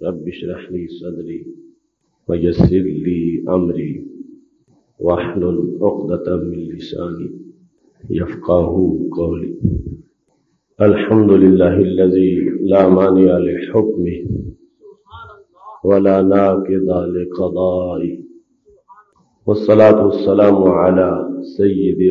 रब इशरह ली सदरी वयस्सिर ली अमरी वाहलुल उक़दतम मिन लिसानी यफ़क़हू कौली अल्हम्दुलिल्लाहिल्लज़ी ला मानिअ लिहुक्मिहि वला नाक़िदा लिक़दाइहि वस्सलातु वस्सलामु अला सय्यिदि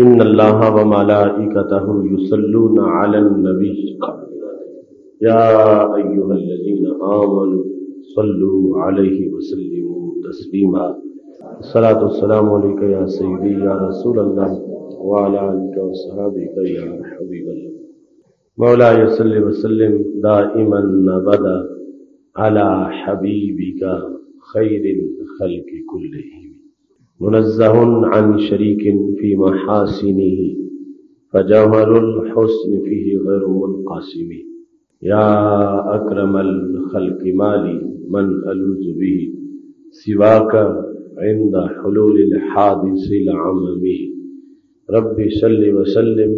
अमीन इन्नल्लाह व मलाइकतहु युसल्लूना अलन नबी। या अय्युहल्लज़ीना आमनु सल्लु अलैहि व सल्लिमू तस्लीमा। सलातु वस्सलामु अलैका या सय्यदी या रसूल अल्लाह व अला आलिका व सहाबिका या हबीब अल्लाह मौला सल्लि व सल्लिम दाइमन अबदा अला हबीबिका खैरिल खल्क़ि कुल्लिहिम मुनज़्ज़हुन अन शरीकिन फ़ी महासिनिही फजौहरुल हुस्न फीही गैर मुनक़ासिमी या अक्रमल खल्क़ि माली मन अलूज़ु बिही सिवाका इंद हुलूलिल हादिसिल अममी रब्बि सल्लि व सल्लिम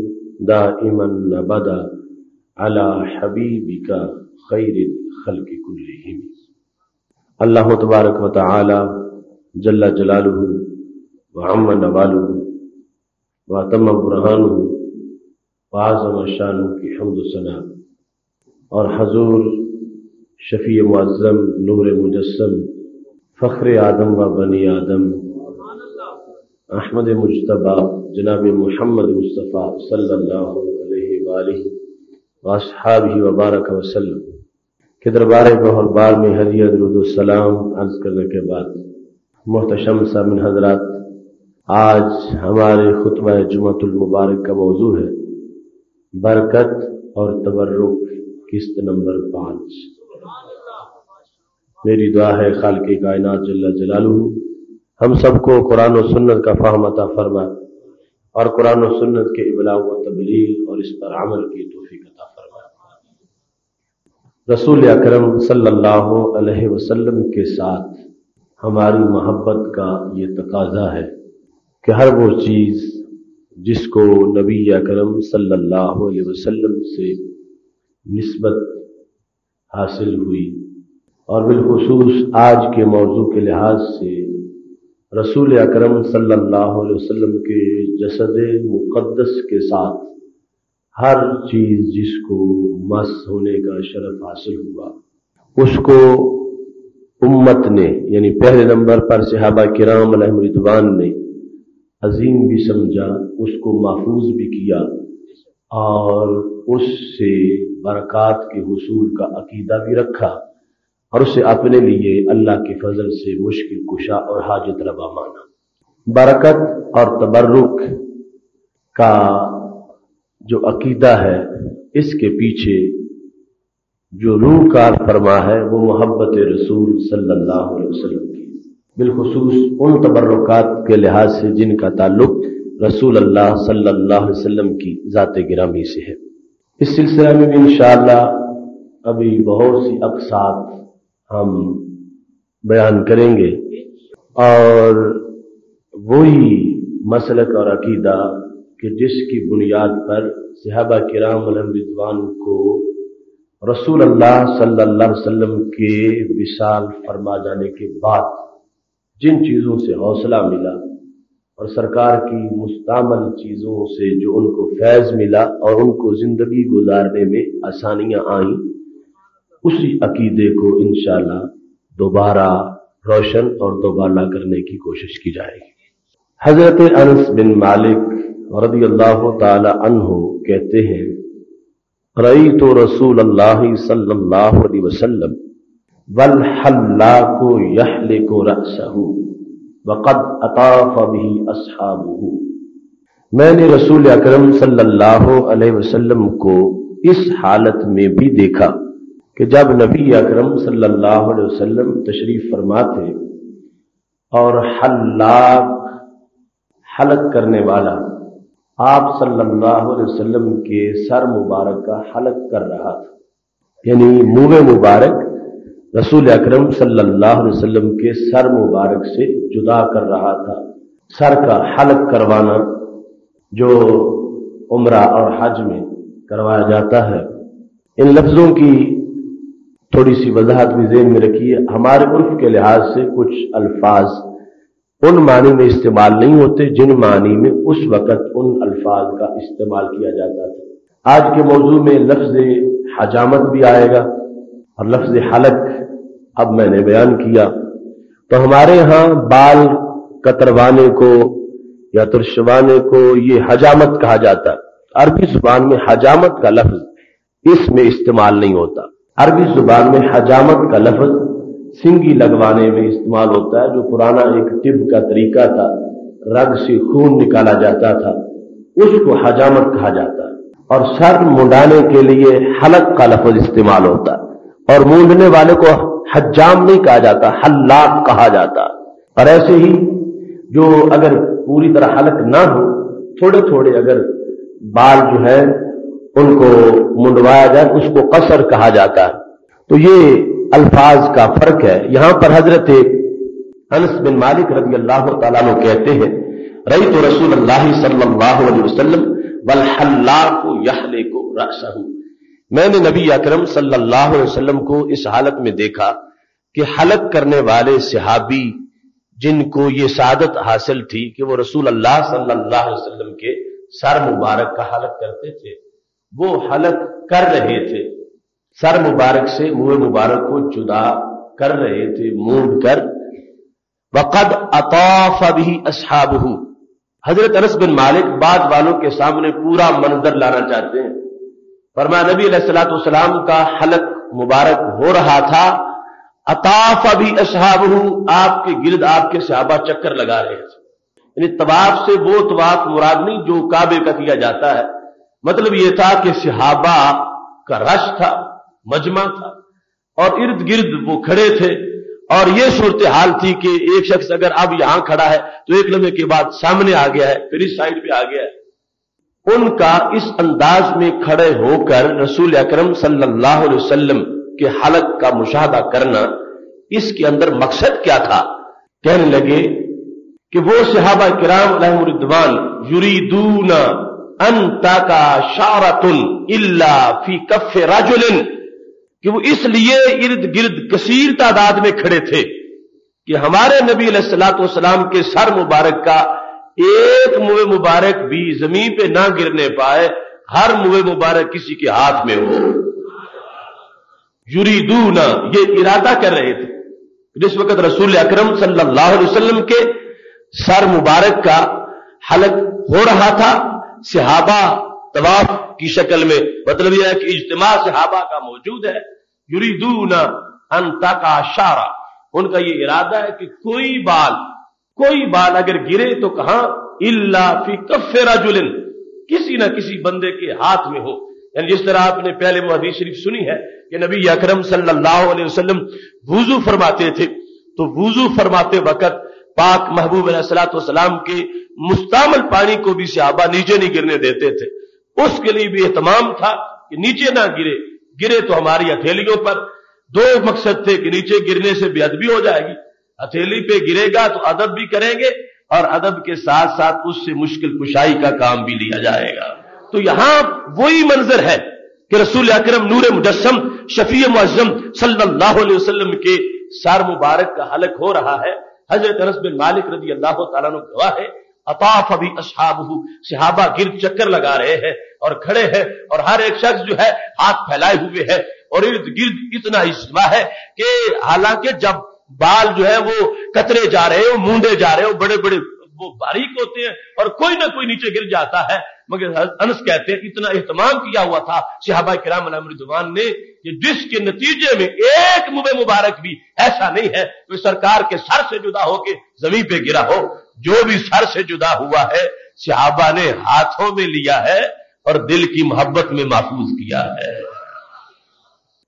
दाइमन अबदा अला हबीबिका खैरिल खल्क़ि कुल्लिहिम अल्लाह तबारक व तआला जल्ला जलालुहु व अम्मा नवालुहु व तम बुरहानुहु व की हम्द सना। और हजूर, शफी मुअज़्ज़म, नूर मुजस्सम, फ़ख्र आदम व बनी आदम, अहमद मुजतबा, जनाब मोहम्मद मुस्तफ़ा सल्लल्लाहु अलैहि वालिहि व अस्हाबिहि व बारक वसल्लम के दरबार बहरबार में हदिया दरुदसलाम अर्ज़ करने के बाद, मोहतशम सामिन हजरात आज हमारे खुतबा जुमतुल मुबारक का मौजू है। बरकत और तबर्रुक किस्त नंबर पाँच। मेरी दुआ है खाल की कायनात जल्ला जलालू हम सबको कुरान और सुन्नत का फहम अता फरमा और कुरान और सुन्नत के इबला व तबलीग और इस पर अमल की तोफ़ीक अता फरमा रसूल अक्रम सल्लल्लाहु अलैहि वसल्लम के साथ हमारी मोहब्बत का ये तकाजा है। कि हर वो चीज़ जिसको नबी अकरम सल्लल्लाहु अलैहि वसल्लम से नस्बत हासिल हुई और बिलखसूस आज के मौजू के लिहाज से रसूल अकरम सल्लल्लाहु अलैहि वसल्लम के जसद मुक़द्दस के साथ हर चीज़ जिसको मस होने का शरफ हासिल हुआ। उसको उम्मत ने, यानी पहले नंबर पर सहाबा किराम रिदवान ने अजीम भी समझा, उसको महफूज भी किया और उससे बरक़ात के हसूल का अकीदा भी रखा और उसे अपने लिए अल्लाह के फजल से मुश्किल, कुशा और हाजत रवा माना। बरकत और तबर्रुक का जो अकीदा है, इसके पीछे जो रूह कार फरमा है, वो मोहब्बत रसूल सल्लल्लाहु अलैहि वसल्लम की बिलखसूस उन तबर्रुकात के लिहाज से जिनका ताल्लुक रसूल अल्लाह सल्लल्लाहु अलैहि की ज़ात गिरामी से है। इस सिलसिले में भी इंशाअल्लाह अभी बहुत सी अकसात हम बयान करेंगे और वही मसलक और अकीदा कि जिसकी बुनियाद पर सहाबा किराम रिजवान को रसूल अल्लाह सल्लल्लाहु के विशाल फरमा जाने के बाद जिन चीज़ों से हौसला मिला और सरकार की मुस्तमल चीज़ों से जो उनको फैज़ मिला और उनको ज़िंदगी गुजारने में आसानियाँ आईं, उसी अकीदे को इंशाला दोबारा रोशन और दोबारा करने की कोशिश की जाएगी। हज़रत अनस बिन मालिक रदी अल्लाह तहो कहते हैं रई तो रसूल अल्लाह सल्लल्लाहु अलैहि वसल्लम वल हल्ला को यहले को रसहू वक़द अताफ भी असहाबू मैंने रसूल अकरम सल्लल्लाहु अलैहि वसल्लम को इस हालत में भी देखा कि जब नबी अकरम सल्लल्लाहु अलैहि वसल्लम तशरीफ़ फरमा थे और हल्लाक, हलक करने वाला आप सल्लल्लाहु अलैहि वसल्लम के सर मुबारक का हलक कर रहा था, यानी मुँह मुबारक रसूल अकरम सल्लल्लाहु अलैहि वसल्लम के सर मुबारक से जुदा कर रहा था। सर का हलक करवाना, जो उम्र और हज में करवाया जाता है। इन लफ्जों की थोड़ी सी वजाहत भी जेन में रखिए। हमारे उर्फ़ के लिहाज से कुछ अल्फाज उन मानी में इस्तेमाल नहीं होते, जिन मानी में उस वक़्त उन अल्फाज का इस्तेमाल किया जाता था। आज के मौजू में लफ्ज हजामत भी आएगा। और लफ्ज हलक अब मैंने बयान किया। तो हमारे यहाँ बाल कतरवाने को या तुरशवाने को ये हजामत कहा जाता अरबी ज़ुबान में हजामत का लफ्ज इसमें इस्तेमाल नहीं होता। अरबी ज़ुबान में हजामत का लफ्ज सिंगी लगवाने में इस्तेमाल होता है, जो पुराना एक टिब का तरीका था। रग से खून निकाला जाता था। उसको हजामत कहा जाता और सर मुंडाने के लिए हलक का लफज इस्तेमाल होता है। और मूंदने वाले को हजाम नहीं कहा जाता, हल्लाक कहा जाता। और ऐसे ही जो अगर पूरी तरह हलक ना हो थोड़े थोड़े अगर बाल जो है, उनको मुंडवाया जाए, उसको कसर कहा जाता। है तो ये अल्फाज का फ़र्क है। यहाँ पर हज़रत अनस बिन मालिक रज़ी अल्लाह तु कहते हैं रही तो रसूल अल्लाह सल्लल्लाहु अलैहि वसल्लम वलहल्ला को यहले को रसहू मैंने नबी अकरम सल्लल्लाहु अलैहि वसल्लम को इस हालत में देखा कि हलक करने वाले सिहाबी, जिनको ये सादत हासिल थी कि वो रसूल अल्लाह सल्लल्लाहु अलैहि वसल्लम के सर मुबारक का हलक करते थे, वो हलक कर रहे थे। सर मुबारक से मुँह मुबारक को जुदा कर रहे थे मूड कर। वक़द अताफ भी असहाबहू। हज़रत अनस बिन मालिक बाद वालों के सामने पूरा मंजर लाना चाहते हैं। फरमा नबी सलाम का हलक मुबारक हो रहा था। अताफ अभी असहाब आपके गिरद आपके सहाबा चक्कर लगा रहे थे। यानी तवाफ से वो तवाफ मुराद नहीं जो काबे का किया जाता है। मतलब यह था कि सिहाबा का रश था, मजमा था। और इर्द गिर्द वो खड़े थे। और यह सूरत हाल थी कि एक शख्स अगर अब यहाँ खड़ा है तो एक लम्हे के बाद सामने आ गया है, फिर इस साइड पे आ गया है। उनका इस अंदाज में खड़े होकर रसूल अकरम सल्लल्लाहु अलैहि वसल्लम के हालत का मुशाहदा करना, इसके अंदर मकसद क्या था? कहने लगे कि वो सिहाबा किराम रिदवान युरीदून अंता का शारतुल इल्ला फ़ी कफ राजुलिन। कि वो इसलिए इर्द गिर्द कसीर तादाद में खड़े थे कि हमारे नबी सलाम के सर मुबारक का एक मुँह मुबारक भी ज़मीन पे ना गिरने पाए, हर मुँह मुबारक किसी के हाथ में हो। युरीदू ना ये इरादा कर रहे थे। जिस वक्त रसूल अकरम सल्लल्लाहु अलैहि वसल्लम के सर मुबारक का हलक हो रहा था। सिहाबा तवाफ की शक्ल में मतलब यह कि इज्तमा सिहाबा का मौजूद है। युरीदून अंता का शारा। उनका यह इरादा है कि कोई बाल कोई बाल अगर गिरे तो कहाँ, इल्ला फ़ी कफ़े राजुलिन। किसी ना किसी बंदे के हाथ में हो। यानी जिस तरह आपने पहले मुहदीस शरीफ सुनी है कि नबी अकरम सल्लल्लाहु अलैहि वसल्लम वूजू फरमाते थे। तो वूजू फरमाते वक्त पाक महबूब सलाम के मुस्तामल पानी को भी सहाबा नीचे नहीं गिरने देते थे। उसके लिए भी एहतमाम था कि नीचे ना गिरे। गिरे तो हमारी हथेलियों पर। दो मकसद थे कि नीचे गिरने से बेअदबी हो जाएगी। हथेली पे गिरेगा तो अदब भी करेंगे और अदब के साथ साथ उससे मुश्किल कुशाई का काम भी लिया जाएगा। तो यहाँ वही मंजर है कि रसूल अकरम नूर मुजस्म शफी मुजम वसल्लम के सार मुबारक का हलक हो रहा है। हज़रत अनस बिन मालिक रज़ी अल्लाह तला है, अताफ अभी असहाब सिहाबा गिर चक्कर लगा रहे हैं और खड़े हैं और हर एक शख्स जो है हाथ फैलाए हुए है और इर्द गिर्द इतना इज्मा है कि हालाँकि जब बाल जो है वो कतरे जा रहे हो, मूंदे जा रहे हो बड़े बड़े वो बारीक होते हैं और कोई ना कोई नीचे गिर जाता है। मगर अनस कहते हैं, इतना एहतमाम किया हुआ था सिहाबा किराम रिजवान ने कि जिसके नतीजे में एक मुबे मुबारक भी ऐसा नहीं है कि सरकार के सर से जुदा होकर ज़मीन पे गिरा हो। जो भी सर से जुदा हुआ है सिहाबा ने हाथों में लिया है और दिल की मोहब्बत में महफूज किया है।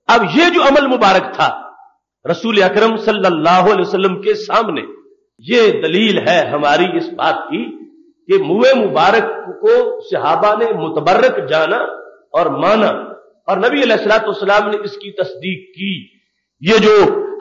अब ये जो अमल मुबारक था रसूल अकरम सल्लल्लाहु अलैहि वसल्लम के सामने ये दलील है हमारी इस बात की कि मुए मुबारक को सहाबा ने मुतबरक जाना और माना। और नबी सलाम ने इसकी तस्दीक की। ये जो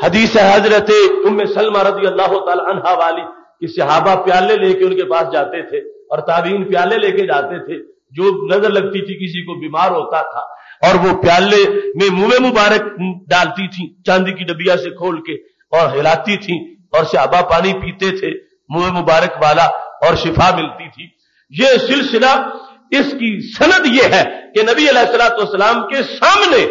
हदीस हज़रत उम्म सलमा रज़ी अल्लाह तहा वाली, कि सहाबा प्याले लेके उनके पास जाते थे और ताबीन प्याले लेके जाते थे, जो नज़र लगती थी किसी को, बीमार होता था। और वो प्याले में मुँह में मुबारक डालती थी, चांदी की डबिया से खोल के और हिलाती थी और सहाबा पानी पीते थे, मुँह मुबारक वाला और शिफा मिलती थी। ये सिलसिला इसकी सनद यह है कि नबी सलाम के सामने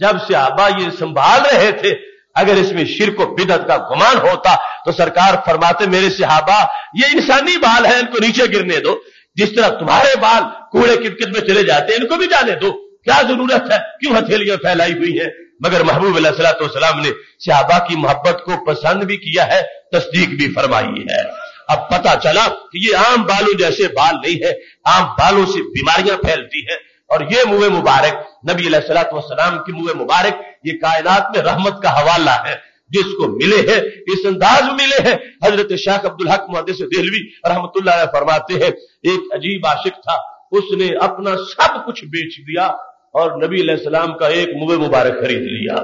जब सहाबा ये संभाल रहे थे, अगर इसमें शिरक बिदत का गुमान होता तो सरकार फरमाते, मेरे सिहाबा ये इंसानी बाल है, इनको नीचे गिरने दो, जिस तरह तुम्हारे बाल कूड़े किरकिट में चले जाते हैं, इनको भी जाने दो। क्या ज़रूरत है? क्यों हथेलियाँ फैलाई हुई है? मगर महबूब सलाम ने सिहाबा की मोहब्बत को पसंद भी किया है, तस्दीक भी फरमाई है। अब पता चला कि ये आम बालों जैसे बाल नहीं है, आम बालों से बीमारियाँ फैलती हैं। और ये मुँह मुबारक, नबी सलाम की मुँह मुबारक, ये कायनात में रहमत का हवाला है, जिसको मिले हैं, इस अंदाज में मिले हैं। हज़रत शाह अब्दुल हक मुहदस देहलवी रहमतुल्लाह फरमाते हैं, एक अजीब आशिक था, उसने अपना सब कुछ बेच दिया और नबी सलाम का एक मुँह मुबारक खरीद लिया।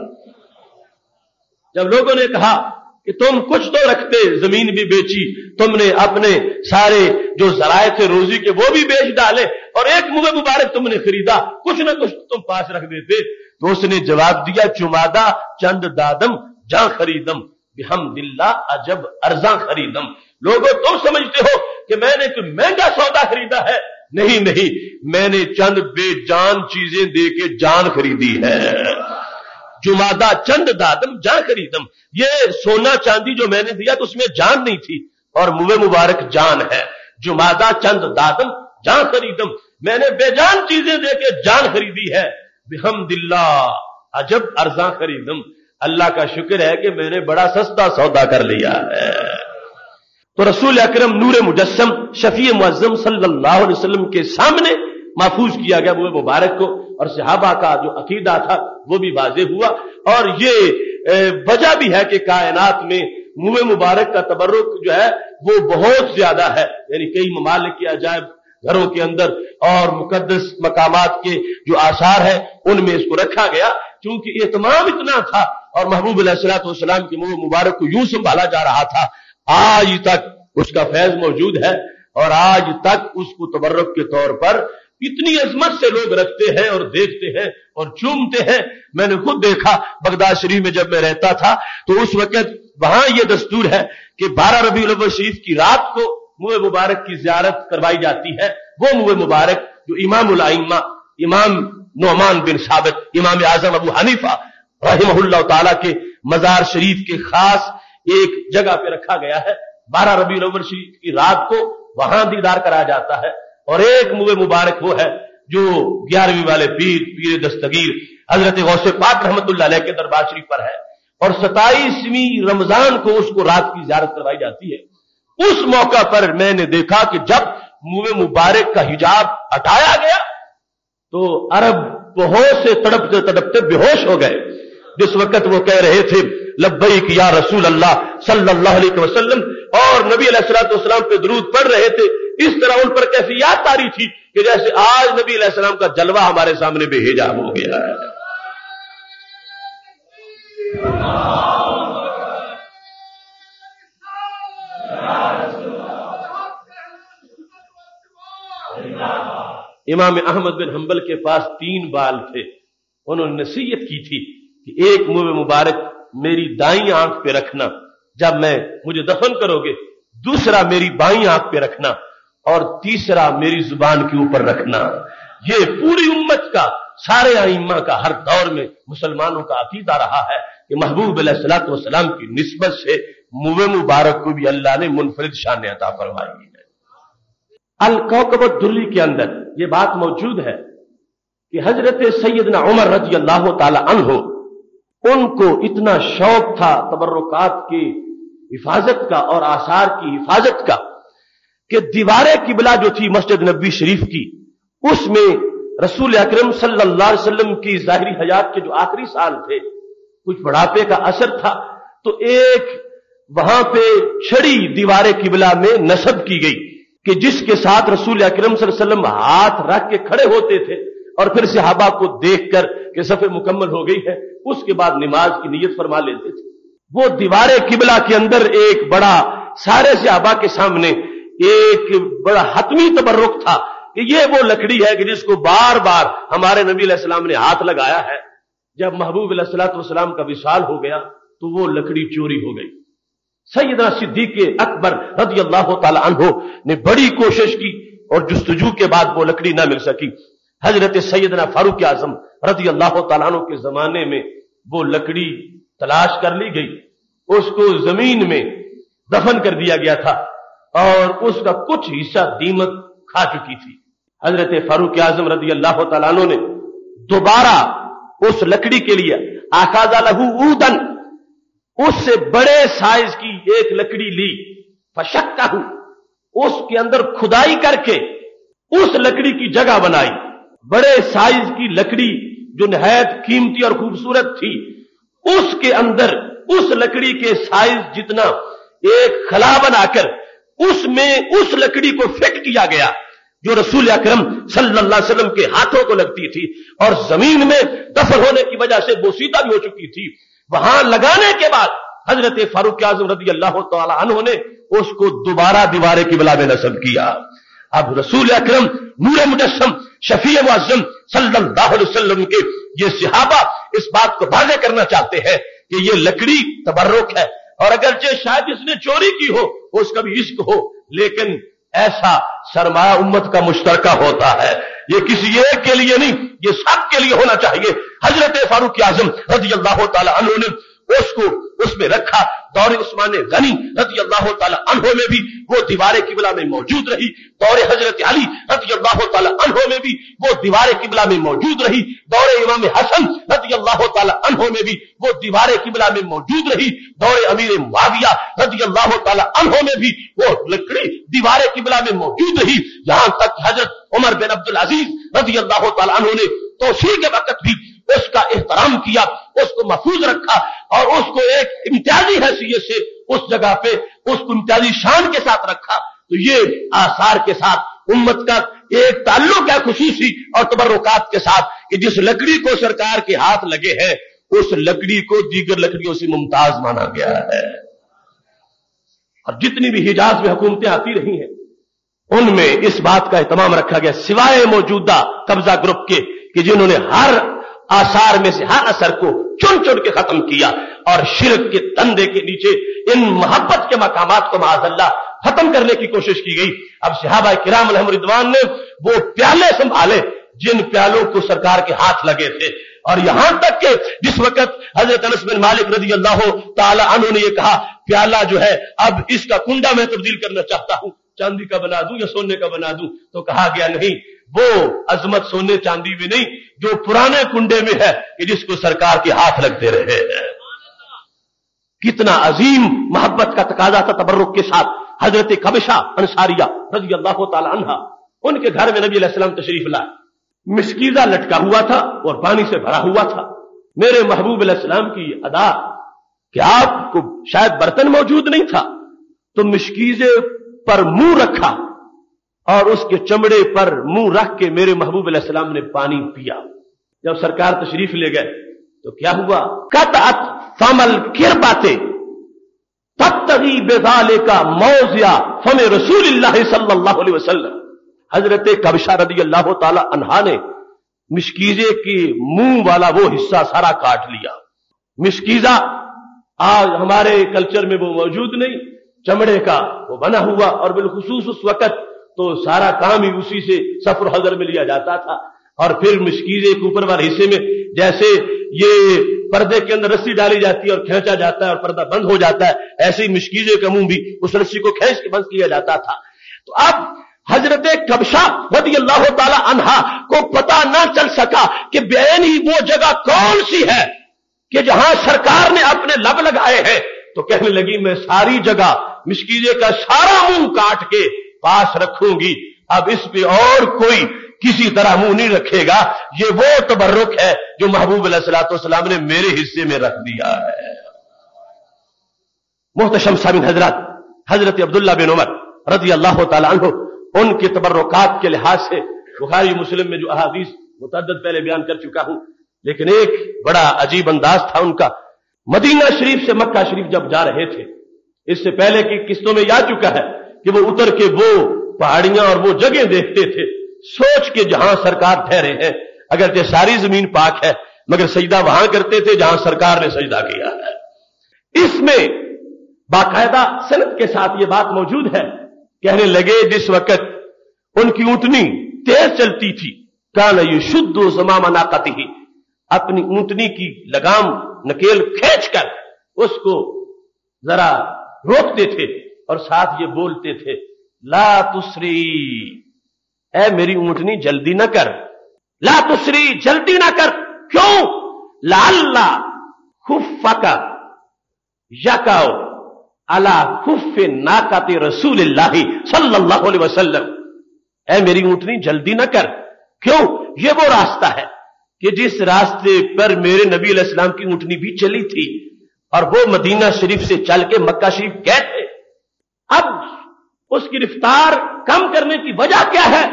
जब लोगों ने कहा कि तुम कुछ तो रखते, ज़मीन भी बेची, तुमने अपने सारे जो जराए थे, रोजी के, वो भी बेच डाले और एक मुँह मुबारक तुमने खरीदा। कुछ ना कुछ तुम पास रख देते। तो उसने जवाब दिया, चुमादा, चंद दादम, जा खरीदम। हम दिल्ला अजब अर्जा खरीदम। लोगों, तुम समझते हो कि मैंने कोई महँगा सौदा खरीदा है। नहीं नहीं, मैंने चंद बेजान चीज़ें देके जान खरीदी है। जुमादा चंद दादम जा खरीदम। ये सोना चांदी जो मैंने दिया तो उसमें जान नहीं थी, और मुवे मुबारक जान है। जुमादा चंद दादम जा खरीदम। मैंने बेजान चीज़ें देके जान खरीदी है। हम दिल्ला अजब अर्जा खरीदम। अल्लाह का शुक्र है कि मैंने बड़ा सस्ता सौदा कर लिया है। तो रसूल अकरम नूर मुजस्म शफी मुजम सल्लल्लाहु अलैहि वसल्लम के सामने महफूज किया गया वो मुबारक को, और सहाबा का जो अकीदा था, वो भी वाजे हुआ। और ये वजह भी है कि कायनात में मुँह मुबारक का तबरुक जो है, वो बहुत ज़्यादा है। यानी कई ममालिक के अजायब घरों के अंदर और मुकदस मकाम के जो आसार है, उनमें इसको रखा गया, क्योंकि एहतमाम इतना था। और महबूब के मुँह मुबारक को यूँ संभाला जा रहा था आज तक उसका फैज मौजूद है और आज तक उसको तबर्रक के तौर पर इतनी अजमत से लोग रखते हैं और देखते हैं और चूमते हैं। मैंने खुद देखा बगदाद शरीफ में जब मैं रहता था तो उस वक्त वहाँ यह दस्तूर है कि बारह रबी शरीफ की रात को मुह मुबारक की जियारत करवाई जाती है। वो मुह मुबारक जो इमाम उलाइमा इमाम नोमान बिन साबित, इमाम आज़म अबू हनीफा रही तला के मजार शरीफ के खास एक जगह पे रखा गया है। बारह रबी शरीफ की रात को वहाँ दीदार कराया जाता है। और एक मुबे मुबारक वो है जो ग्यारहवीं वाले पीर पीर दस्तगीर हज़रत गौसे पाक रहमत के दरबार शरीफ पर है। और सताईसवीं रमज़ान को उसको रात की ज्यारत करवाई जाती है। उस मौका पर मैंने देखा कि जब मुबे मुबारक का हिजाब हटाया गया तो अरब बहुत से तड़पते तड़पते बेहोश हो गए। जिस वक्त वो कह रहे थे लब्बई या रसूल अल्लाह सल्लल्लाहु अलैहि वसल्लम। और नबी अलैहिस्सलाम पे दरूद पढ़ रहे थे। इस तरह उन पर कैसी याद तारी थी कि जैसे आज नबी अलैहिस्सलाम का जलवा हमारे सामने बेहिजाब हो गया है। इमाम अहमद बिन हंबल के पास तीन बाल थे। उन्होंने नसीहत की थी कि एक मुँह मुबारक मेरी दाई आँख पे रखना। जब मैं मुझे दफन करोगे, दूसरा मेरी बाई आँख पे रखना और तीसरा मेरी ज़ुबान के ऊपर रखना। ये पूरी उम्मत का, सारे आइम्मा का, हर दौर में मुसलमानों का अकीदा रहा है कि महबूब सलाम की नस्बत से मुब मुबारक को भी अल्लाह ने मुनफरद शान अता फरमाई है। अलकौकबुल्ली के अंदर ये बात मौजूद है कि हज़रत सैदना उमर रज़ी अल्लाह तहो उनको इतना शौक था तबर्रकात की हिफाजत का और आसार की हिफाजत का कि दीवार किबला जो थी मस्जिद नबी शरीफ की, उसमें रसूल अकरम सल्लल्लाहु अलैहि वसल्लम की जाहिरी हयात के जो आखिरी साल थे, कुछ बढ़ापे का असर था तो एक वहाँ पे छड़ी दीवार किबला में नसब की गई कि जिसके साथ रसूल अकरम वसल्लम हाथ रख के खड़े होते थे। और फिर सहाबा को देखकर कि सफे मुकम्मल हो गई है, उसके बाद नमाज़ की नीयत फरमा लेते थे। वो दीवार किबला के अंदर एक बड़ा, सारे सिहाबा के सामने एक बड़ा हतमी तबर्रुक था कि ये वो लकड़ी है कि जिसको बार बार हमारे नबी सलाम ने हाथ लगाया है। जब महबूब सलाम का विशाल हो गया तो वो लकड़ी चोरी हो गई। सैदना सिद्दीक अकबर रज़ी अल्लाह तहो ने बड़ी कोशिश की और जुस्तजू के बाद वो लकड़ी ना मिल सकी। हज़रत सैदना फारूक आज़म रज़ी अल्लाह तु के जमाने में वो लकड़ी तलाश कर ली गई। उसको ज़मीन में दफन कर दिया गया था और उसका कुछ हिस्सा दीमक खा चुकी थी। हज़रत फारूक आज़म रदी अल्लाह तु ने दोबारा उस लकड़ी के लिए आकाजा लहू ऊदन, उससे बड़े साइज़ की एक लकड़ी ली। फशक्का उसके अंदर खुदाई करके उस लकड़ी की जगह बनाई। बड़े साइज़ की लकड़ी जो नहायत कीमती और खूबसूरत थी, उसके अंदर, उस लकड़ी के साइज़ जितना एक खला बनाकर उसमें उस लकड़ी को फिट किया गया, जो रसूल अक्रम सल्लल्लाहु अलैहि के हाथों को लगती थी और ज़मीन में दफन होने की वजह से बोसीदा भी हो चुकी थी। वहाँ लगाने के बाद हज़रत फारूक आज़म रदी अल्लाह तु ने उसको दोबारा दीवारे की बला में नसब किया। अब रसूल अक्रम नूर मुजस्म शफी मुआजम वसल्लम के ये सिहाबा इस बात को वाजे करना चाहते हैं कि ये लकड़ी तबर्रुक है। और अगरचे शायद इसने चोरी की हो उसका भी इश्क हो, लेकिन ऐसा सरमाया उम्मत का मुश्तरका होता है। ये किसी एक के लिए नहीं, ये सब के लिए होना चाहिए। हज़रत फारूक आज़म रज़ी अल्लाह तु ने उसको उसमें रखा। दौरे उस्मान गनी रज़ी अल्लाह तहो में भी वो दीवार किबला में मौजूद रही। दौरे हज़रत अली रज़ी अल्लाह तहो में भी वो दीवार किबला में मौजूद रही। दौरे इमाम हसन रज़ी अल्लाह तहो में भी वो दीवार किबला में मौजूद रही। दौरे अमीर मुआविया रज़ी अल्लाह तहो में भी वो लकड़ी दीवार किबला में मौजूद रही। यहाँ तक हज़रत उमर बिन अब्दुल अज़ीज़ रज़ी अल्लाह तहो ने तोसी के वक्त भी उसका एहतराम किया, उसको महफूज रखा और उसको एक इम्तियाजी हैसियत से उस जगह पे उसको इम्तियाजी शान के साथ रखा। तो ये आसार के साथ, उम्मत का एक ताल्लुक है खुशी और तबरुकात के साथ कि जिस लकड़ी को सरकार के हाथ लगे हैं, उस लकड़ी को दीगर लकड़ियों से मुमताज़ माना गया है। और जितनी भी हिजाज में हुकूमतें आती रही हैं, उनमें इस बात का एहतमाम रखा गया, सिवाय मौजूदा कब्जा ग्रुप के, कि जिन्होंने हर आसार में से हर असर को चुन चुन के खत्म किया और शिरक के तंदे के नीचे, इन मोहब्बत के मकाम को महाजल्ला खत्म करने की कोशिश की गई। अब सिहाबा किराम रिदवान ने वो प्याले संभाले जिन प्यालों को सरकार के हाथ लगे थे। और यहाँ तक के जिस वक्त हज़रत बिन मालिक रज़ी अल्लाह तला ने यह कहा, प्याला जो है, अब इसका कुंडा मैं तब्दील करना चाहता हूँ। चांदी का बना दूँ या सोने का बना दूँ? तो कहा गया नहीं। वो अजमत सोने चांदी में नहीं, जो पुराने कुंडे में है, कि जिसको सरकार के हाथ लगते रहे हैं। कितना अजीम मोहब्बत का तकाजा था तबर्रुक के साथ। हज़रत कबिशा अंसारिया रज़ी अल्लाह तला उनके घर में नबी सलाम तशरीफ़ लाए। मिसकीजा लटका हुआ था और पानी से भरा हुआ था। मेरे महबूब सलाम की अदा, कि आपको शायद बर्तन मौजूद नहीं था तो मिशकीजे पर मुँह रखा और उसके चमड़े पर मुँह रख के मेरे महबूब सलाम ने पानी पिया। जब सरकार तशरीफ़ ले गए तो क्या हुआ? कत अत फमल किर पाते तत्तगी बेजाले का मौजिया फमे रसूल सल्लल्लाहु अलैहि वसल्लम। हज़रत कबशा रदी अल्लाह तहा ने मिशकीजे के मुँह वाला वो हिस्सा सारा काट लिया। मिशकीजा आज हमारे कल्चर में वो मौजूद नहीं। चमड़े का वो बना हुआ और बिलखसूस उस वक्त तो सारा काम ही उसी से सफ़र हजर में लिया जाता था। और फिर मिशकीजे के ऊपर वाले हिस्से में जैसे ये पर्दे के अंदर रस्सी डाली जाती है और खींचा जाता है और पर्दा बंद हो जाता है, ऐसे ही मिशकीजे का मुँह भी उस रस्सी को खींच के बंद किया जाता था। तो अब हज़रत कबशा रदी अल्लाह को पता ना चल सका कि बेन ही वो जगह कौन सी है कि जहाँ सरकार ने अपने लब लगाए हैं। तो कहने लगी, मैं सारी जगह मिशकीजे का सारा मुँह काट के पास रखूँगी। अब इस पे और कोई किसी तरह मुँह नहीं रखेगा। ये वो तबर्रुक है जो महबूब सलाम ने मेरे हिस्से में रख दिया है। मोहतशम सामिन हज़रत हज़रत अब्दुल्ला बिन उमर रज़ी अल्लाह तु उनके तबर्रुकात के लिहाज से बुखारी मुस्लिम में जो अहादीस मुतद पहले बयान कर चुका हूँ, लेकिन एक बड़ा अजीब अंदाज था उनका। मदीना शरीफ से मक्का शरीफ जब जा रहे थे, इससे पहले की किस्तों में याद चुका है कि वो उतर के वो पहाड़ियाँ और वो जगह देखते थे, सोच के जहाँ सरकार ठहरे हैं, अगर ये सारी ज़मीन पाक है, मगर सजदा वहाँ करते थे जहाँ सरकार ने सजदा किया है। इसमें बाकायदा सनत के साथ ये बात मौजूद है। कहने लगे जिस वक्त उनकी ऊंटनी तेज चलती थी, कान शुद्ध समामा नाकती ही अपनी ऊंटनी की लगाम नकेल खींचकर उसको जरा रोकते थे और साथ ये बोलते थे, ला तुसरी ए मेरी ऊंटनी जल्दी ना कर। ला तुसरी, जल्दी ना कर। क्यों? लाल्ला खुफा का यकाओ अला खुफ नाकाते रसूल सल्लल्लाहु अलैहि वसल्लम। ए मेरी ऊंटनी जल्दी ना कर। क्यों? ये वो रास्ता है कि जिस रास्ते पर मेरे नबी इस्लाम की ऊंटनी भी चली थी और वो मदीना शरीफ से चल के मक्का शरीफ गए थे, अब उसकी रफ्तार कम करने की वजह क्या है?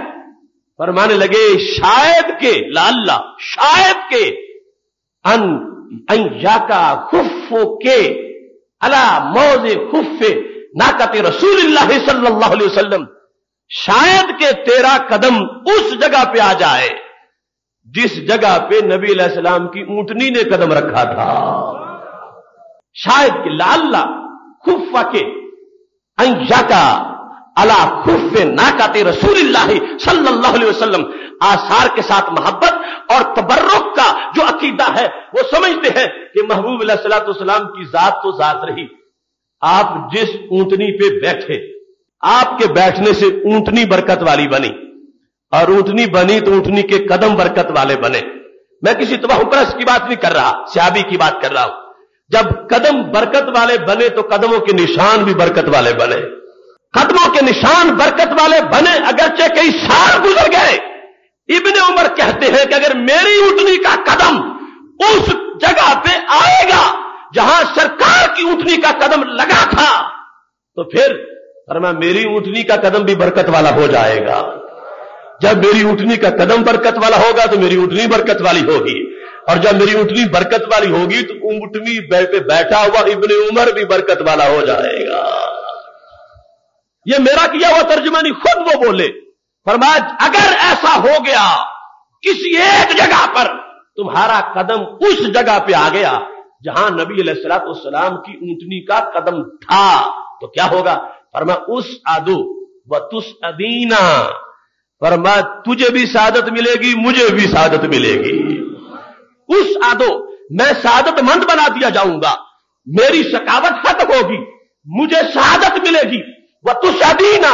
फरमाने लगे, शायद के, लाल्ला, शायद के, अन का खुफो के, अला मौजे खुफे, नाकते रसूल सल्लल्लाहु अलैहि शायद के तेरा कदम उस जगह पे आ जाए। जिस जगह पे नबी सलाम की ऊंटनी ने कदम रखा था। शायद कि लाल्ला खुफा के का अला खुफ नाकाते रसूल सल्लल्लाहु अलैहि वसल्लम आसार के साथ मोहब्बत और तबर्रुक का जो अकीदा है, वो समझते हैं कि महबूब सलाम की जात तो जात रही। आप जिस ऊंटनी पे बैठे, आपके बैठने से ऊंटनी बरकत वाली बनी। और ऊंटनी बनी तो ऊंटनी के कदम बरकत वाले बने। मैं किसी तबाह की बात नहीं कर रहा, सियाबी की बात कर रहा हूँ। जब कदम बरकत वाले बने तो कदमों के निशान भी बरकत वाले बने। कदमों के निशान बरकत वाले बने अगरचे कई साल गुजर गए। इबन उमर कहते हैं कि अगर मेरी ऊंटनी का कदम उस जगह पे आएगा जहाँ सरकार की ऊंटनी का कदम लगा था तो फिर फरमा मेरी ऊंटनी का कदम भी बरकत वाला हो जाएगा। जब मेरी ऊंटनी का कदम बरकत वाला होगा तो मेरी ऊंटनी बरकत वाली होगी। और जब मेरी ऊंटनी बरकत वाली होगी तो ऊंटनी पे बैठा हुआ इब्ने उमर भी बरकत वाला हो जाएगा। ये मेरा किया हुआ तर्जमानी खुद वो बोले फरमाया अगर ऐसा हो गया किसी एक जगह पर, तुम्हारा कदम उस जगह पे आ गया जहाँ नबी सलाम की ऊंटनी का कदम था तो क्या होगा? फरमा उस आदू व तुस अदीना। फरमा तुझे भी सादत मिलेगी, मुझे भी सादत मिलेगी। उस आदो, मैं सादत मंद बना दिया जाऊँगा। मेरी शकावत खत्म होगी, मुझे शहादत मिलेगी। वह तुस अदीना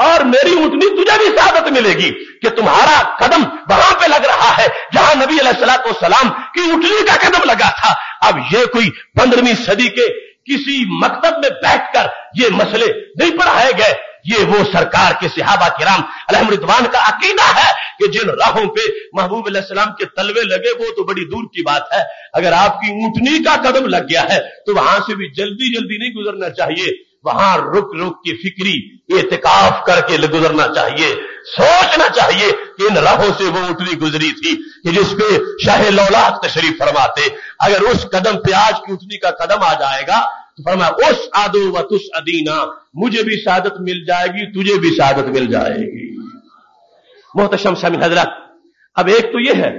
और मेरी उठनी तुझे भी सादत मिलेगी कि तुम्हारा कदम वहाँ पे लग रहा है, जहाँ नबी सलाम की ऊंटनी का कदम लगा था। अब ये कोई पंद्रहवीं सदी के किसी मकतब में बैठकर ये मसले नहीं पढ़ाए गए। ये वो सरकार के सिहाबा किराम अलहमरिदवान का अकीदा है कि जिन राहों पे महबूब सलाम के तलवे लगे, वो तो बड़ी दूर की बात है। अगर आपकी ऊंटनी का कदम लग गया है तो वहाँ से भी जल्दी जल्दी नहीं गुजरना चाहिए। वहाँ रुक रुक की फिक्री एहतिकाफ करके गुजरना चाहिए। सोचना चाहिए कि इन राहों से वो ऊँटनी गुजरी थी कि जिसपे शाह लौलाद तशरीफ़ फरमाते। अगर उस कदम पे आज की ऊँटनी का कदम आ जाएगा तो फरमा उस आदो व तुस अदीना, मुझे भी शादत मिल जाएगी, तुझे भी शादत मिल जाएगी। मोहतशम शमी हज़रत, अब एक तो यह है,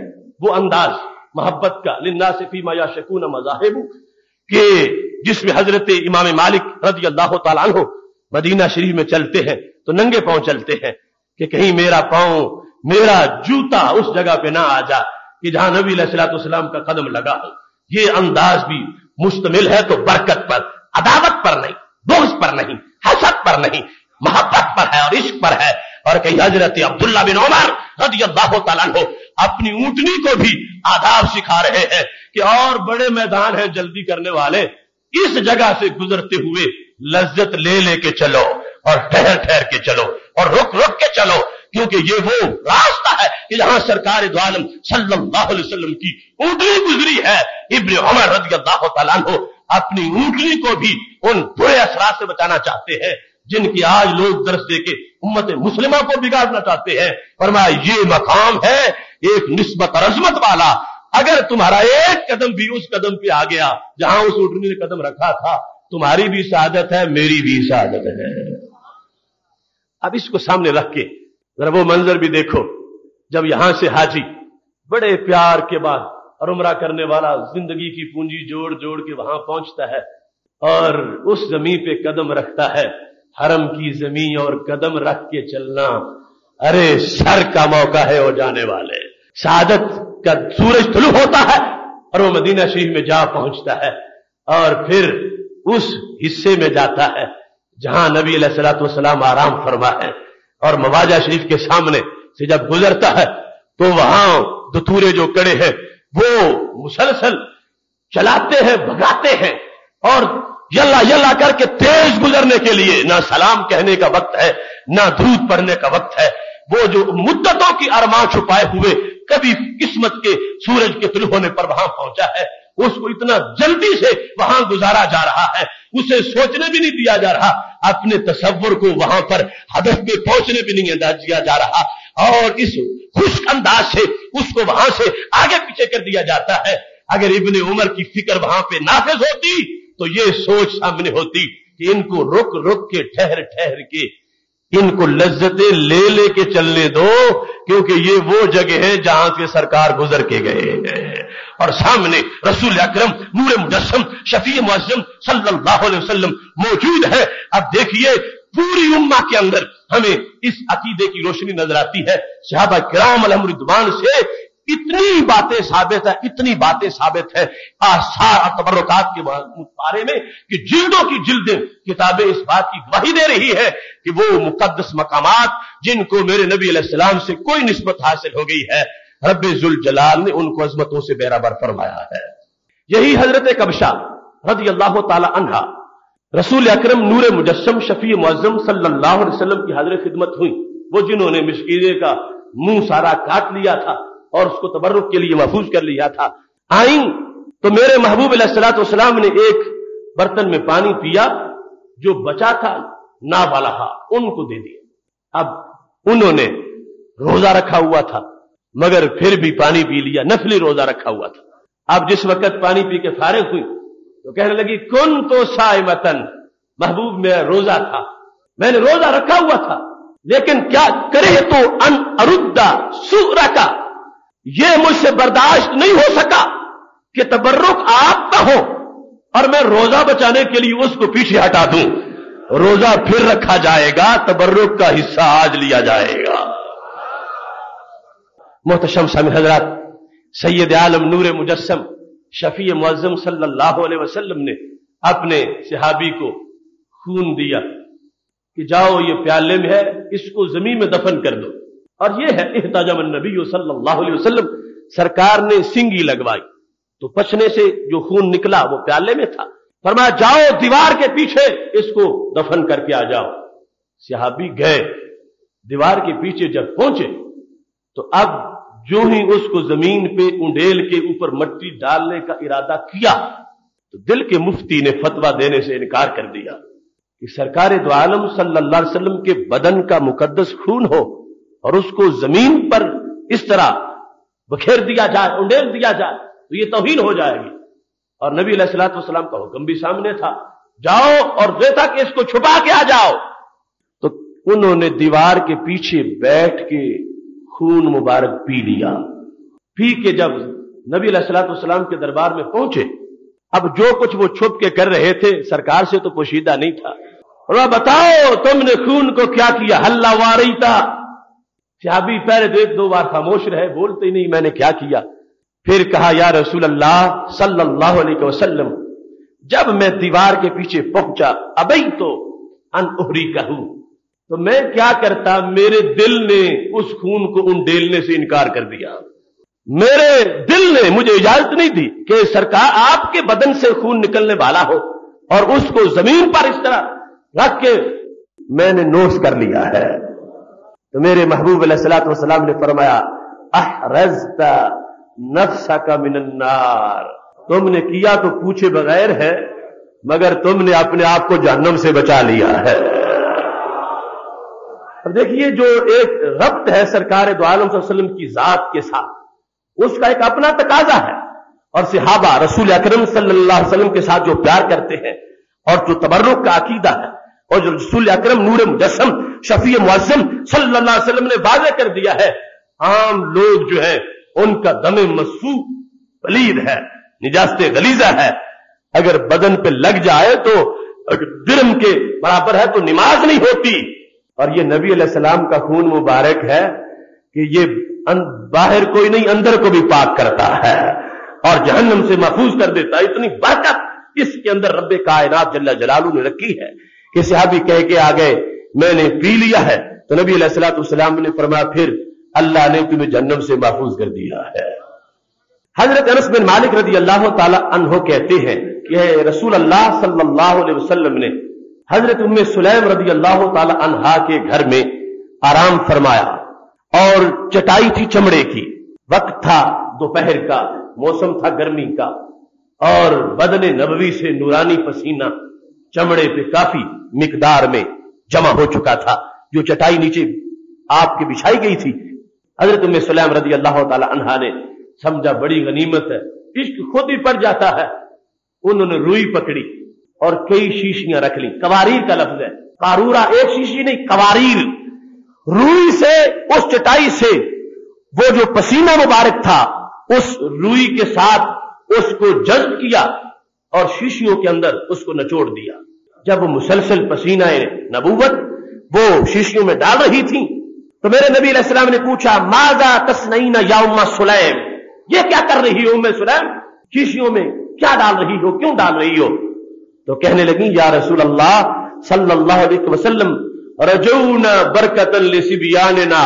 वो अंदाज, मोहब्बत का लिंदा से फीमा शकून मजाहिबू, कि जिसमें हज़रत इमाम मालिक रज़ी अल्लाह तला मदीना शरीफ में चलते हैं तो नंगे पाँव चलते हैं, कि कहीं मेरा पाँव, मेरा जूता उस जगह पे ना आ जा, कि जहाँ नबी सलाम का कदम लगा हो। ये अंदाज भी मुश्तमिल है तो बरकत पर, अदावत पर नहीं, बोझ पर नहीं हसत पर नहीं, मोहब्बत पर है और इश्क पर है। और कहीं हज़रत अब्दुल्ला बिन उमर रज़ी अल्लाह हो अपनी ऊंटनी को भी आदाब सिखा रहे हैं कि और बड़े मैदान है जल्दी करने वाले, इस जगह से गुजरते हुए लज्जत ले लेके चलो और ठहर ठहर के चलो और रुक रुक के चलो। क्योंकि ये वो रास्ता है कि जहाँ सरकार द्वालम सल्लल्लाहु अलैहि वसल्लम की ऊँटनी गुजरी है। इब्न उमर रज़ी अल्लाह अपनी ऊँटनी को भी उन बुरे असरा से बचाना चाहते हैं, जिनकी आज लोग दर्श दे के उम्मत मुस्लिमा को बिगाड़ना चाहते हैं। फरमाया, ये मकाम है एक निस्बत अजमत वाला। अगर तुम्हारा एक कदम भी उस कदम पे आ गया, जहाँ उस उठनी ने कदम रखा था, तुम्हारी भी शहादत है, मेरी भी शहादत है। अब इसको सामने रख के जरा वो मंजर भी देखो, जब यहाँ से हाजी, बड़े प्यार के बाद और करने वाला ज़िंदगी की पूंजी जोड़ जोड़ के वहाँ पहुँचता है और उस ज़मीन पे कदम रखता है, हरम की ज़मीन और कदम रख के चलना। अरे सर का मौका है वो जाने वाले। शहादत का सूरज तुलु होता है और वो मदीना शरीफ में जा पहुँचता है और फिर उस हिस्से में जाता है जहाँ नबी सलाम आराम फरमा है। और मवाजा शरीफ के सामने से जब गुजरता है तो वहाँ दतूरे जो कड़े हैं, वो मुसलसल चलाते हैं, भगाते हैं और यल्ला यल्ला करके तेज गुजरने के लिए ना सलाम कहने का वक्त है, ना दूध पढ़ने का वक्त है। वो जो मुद्दतों की अरमान छुपाए हुए कभी किस्मत के, सूरज के तुल होने पर वहाँ पहुँचा है उसको इतना जल्दी से वहाँ गुजारा जा रहा है। उसे सोचने भी नहीं दिया जा रहा। अपने तस्वर को वहाँ पर हदफ में पहुँचने भी नहीं अंदाज दिया जा रहा। और इस खुश अंदाज से उसको वहाँ से आगे पीछे कर दिया जाता है। अगर इब्ने उमर की फ़िक्र वहाँ पे नाफिज होती तो ये सोच सामने होती कि इनको रुक रुक के ठहर ठहर के इनको लज्जतें ले लेके चलने दो, क्योंकि ये वो जगह है जहाँ से सरकार गुजर के गए हैं। और सामने रसूल अक्रम, नूर मुजस्म शफी मुजम वसल्लम मौजूद है। अब देखिए, पूरी उम्मा के अंदर हमें इस अकीदे की रोशनी नज़र आती है। शहाबा कराम अलहमरुद्वान से इतनी बातें साबित है, इतनी बातें साबित है, आसार तबरकात के बारे में कि जिल्दों की जिल्दें किताबें इस बात की गवाही दे रही है कि वो मुकदस मकामात जिनको मेरे नबी सलाम से कोई नस्बत हासिल हो गई है रब जुल जलाल ने उनको अजमतों से बेराबर फरमाया है। यही हज़रत कबशा रदी अल्लाह तहा रसूल अक्रम नूर मुजस्म शफी मुजम वसल्लम की हाजिर खिदमत हुई, वो जिन्होंने मिशकीरे का मुँह सारा काट लिया था और उसको तबर्रुक के लिए महफूज कर लिया था। आई तो मेरे महबूब सलाम ने एक बर्तन में पानी पिया, जो बचा था ना वाला उनको दे दिया। अब उन्होंने रोजा रखा हुआ था, मगर फिर भी पानी पी लिया, नफली रोजा रखा हुआ था। अब जिस वक्त पानी पी के फारिग हुई तो कहने लगी, कौन तो साय मतन महबूब मेरा रोजा था। मैंने रोजा रखा हुआ था, लेकिन क्या करे तो अन अरुद्दा सुरा का यह मुझसे बर्दाश्त नहीं हो सका कि तबर्रुक आपका हो और मैं रोजा बचाने के लिए उसको पीछे हटा दूँ। रोजा फिर रखा जाएगा, तबर्रुक का हिस्सा आज लिया जाएगा। मोहतशम समी हजरात सैयद आलम नूर मुजस्म शफी मुआजम सल्लल्लाहु अलैहि वसल्लम ने अपने सिहाबी को खून दिया कि जाओ, ये प्याले में है, इसको ज़मीन में दफन कर दो। और ये है एहताजमन नबी सल्लल्लाहु अलैहि वसल्लम, सरकार ने सिंगी लगवाई। तो पचने से जो खून निकला, वो प्याले में था। फरमाया, जाओ दीवार के पीछे, इसको दफन करके आ जाओ। सिहाबी गए। दीवार के पीछे जब पहुँचे तो अब जो ही उसको ज़मीन पे उंडेल के ऊपर मट्टी डालने का इरादा किया तो दिल के मुफ्ती ने फतवा देने से इनकार कर दिया कि सरकार दो आलम वसल्लम के बदन का मुकद्दस खून हो। और उसको ज़मीन पर इस तरह बखेर दिया जाए, उंडेल दिया जाए तो ये तोहीन हो जाएगी। और नबी सलाम का हुक्म भी सामने था। जाओ और देता कि इसको छुपा के आ जाओ। तो उन्होंने दीवार के पीछे बैठ के खून मुबारक पी लिया। पी के जब नबी सलाम के दरबार में पहुँचे, अब जो कुछ वो छुप के कर रहे थे, सरकार से तो पोशीदा नहीं था। बताओ, तुमने खून को क्या किया? हल्ला वारी था सहाबी पहले तो एक दो बार खामोश रहे, बोलते ही नहीं मैंने क्या किया। फिर कहा, या रसूल अल्लाह सल्लल्लाहु अलैहि वसल्लम, जब मैं दीवार के पीछे पहुँचा, अबई तो अनउहरी कहूँ तो मैं क्या करता, मेरे दिल ने उस खून को उन डेलने से इनकार कर दिया। मेरे दिल ने मुझे इजाज़त नहीं दी कि सरकार आपके बदन से खून निकलने वाला हो और उसको ज़मीन पर इस तरह रख के मैंने नोट कर लिया है। तो मेरे महबूब सलाम ने फरमाया, अहरजता नफ्सा का मिनन्नार तुमने किया तो पूछे बगैर है, मगर तुमने अपने आप को जहन्नम से बचा लिया है। अब देखिए, जो एक रब्त है सरकार दो आलम की जात के साथ, उसका एक अपना तकाजा है। और सिहाबा रसूल अकरम सल्लल्लाहु अलैहि वसल्लम के साथ जो प्यार करते हैं और जो तबर्रुक का अकीदा है और रसूल अकरम, नूर मुजस्म शफी मुआजम वसल्लम ने वाजे कर दिया है, आम लोग जो है, उनका दम मसू पलीद है निजास्त गलीजा है। अगर बदन पे लग जाए तो जुर्म के बराबर है तो नमाज़ नहीं होती। और ये नबी सलाम का खून मुबारक है कि ये बाहर कोई नहीं, अंदर को भी पाक करता है। और जहन्नम से महफूज कर देता है। इतनी बरकत इसके अंदर रब कायनात जल्ला जलालू ने रखी है। कि सहाबी कह के आ गए, मैंने पी लिया है। तो नबी सलाम ने फरमाया, फिर अल्लाह ने तुम्हें जन्नम से महफूज कर दिया है। हज़रत अनस बिन मालिक रज़ी अल्लाह तहो कहते हैं कि रसूल अल्लाह वसल्लम ने हज़रत उम्म सुलैम रज़ी अल्लाह तहा के घर में आराम फरमाया और चटाई थी चमड़े की। वक्त था दोपहर का, मौसम था गर्मी का और बदन नबवी से नूरानी पसीना चमड़े पे काफ़ी मिकदार में जमा हो चुका था। जो चटाई नीचे आपके बिछाई गई थी। हज़रत उम्म सलाम रज़ी अल्लाह तहा ने समझा, बड़ी गनीमत है, इश्क खुद ही पड़ जाता है। उन्होंने रुई पकड़ी और कई शीशियाँ रख ली। कवारीर का लफ्ज है। कारूरा एक शीशी नहीं, कवारीर। रुई से, उस चटाई से वो जो पसीना मुबारक था, उस रुई के साथ उसको जज्ब किया और शीशियों के अंदर उसको नचोड़ दिया। जब मुसलसल पसीना नबूवत वो शीशियों में डाल रही थी तो मेरे नबी अलैहिस्सलाम ने पूछा, माजा तस्नईना या उम्मा सुलैम? ये क्या कर रही हो उम्मे सुलैम? शीशियों में क्या डाल रही हो? क्यों डाल रही हो? तो कहने लगी, या रसूल अल्लाह सल्लल्लाहु अलैहि वसल्लम, रजून बरकत ना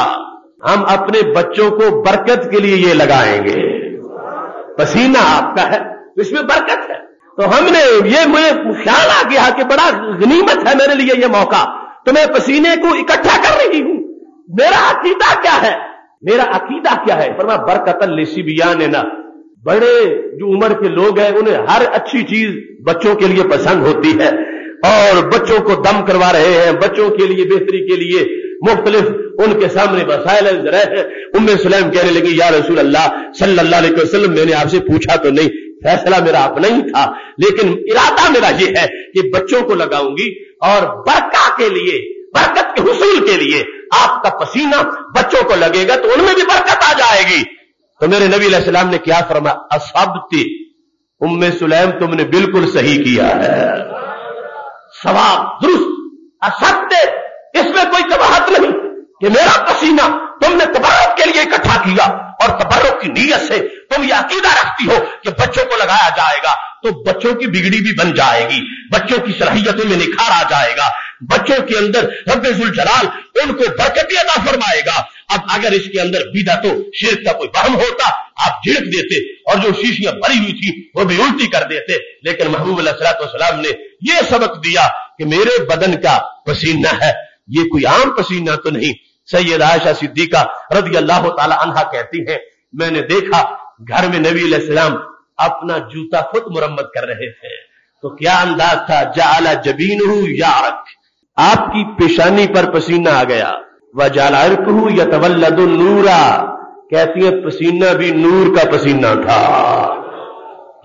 हम अपने बच्चों को बरकत के लिए ये लगाएँगे। पसीना आपका है तो इसमें बरकत है। तो हमने ये मुझे ख्याल आ गया कि बड़ा गनीमत है मेरे लिए ये मौका। तो मैं पसीने को इकट्ठा कर रही हूँ। मेरा अकीदा क्या है? मेरा अकीदा क्या है? पर मैं बरकतल लिसिबिया ने। ना बड़े जो उम्र के लोग हैं, उन्हें हर अच्छी चीज़ बच्चों के लिए पसंद होती है। और बच्चों को दम करवा रहे हैं, बच्चों के लिए, बेहतरी के लिए। मुख्तलिफ़ उनके सामने वसायल रहे हैं। उम्म सलैम कहने लगी, या रसूल अल्लाह सल्लल्लाहु अलैहि मैंने आपसे पूछा तो नहीं फैसला मेरा अपना ही था। लेकिन इरादा मेरा यह है कि बच्चों को लगाऊँगी और बरका के लिए, बरकत के हुसूल के लिए आपका पसीना बच्चों को लगेगा तो उनमें भी बरकत आ जाएगी। तो मेरे नबी सलाम ने क्या फरमा असबती उम्म सुलैम, तुमने बिल्कुल सही किया है। सवाब, दुरुस्त, असत्य। इसमें कोई कबाहत नहीं कि मेरा पसीना तुमने तबरुक के लिए इकट्ठा किया और तबरुक की नीयत से तुम यह अकीदा रखती हो कि बच्चों को लगाया जाएगा तो बच्चों की बिगड़ी भी बन जाएगी, बच्चों की सलाहियतों में निखार आ जाएगा, बच्चों के अंदर रब्बुल जलाल उनको बरकती अदा फरमाएगा। अब अगर इसके अंदर बीदा तो शेर का कोई बहम होता, आप झिड़क देते और जो शीशियाँ भरी हुई थी, वो भी उल्टी कर देते। लेकिन महबूब सलाम ने यह सबक दिया कि मेरे बदन का पसीना है, ये कोई आम पसीना तो नहीं सैयद आयशा सिद्दीका रज़ी अल्लाह तहा कहती है, मैंने देखा घर में नबी सलाम अपना जूता खुद मुरम्मत कर रहे थे। तो क्या अंदाज था जाला जबीन यारक। आपकी पेशानी पर पसीना आ गया। वह जालारकू या तवल्लद नूरा। कहती है, पसीना भी नूर का पसीना था।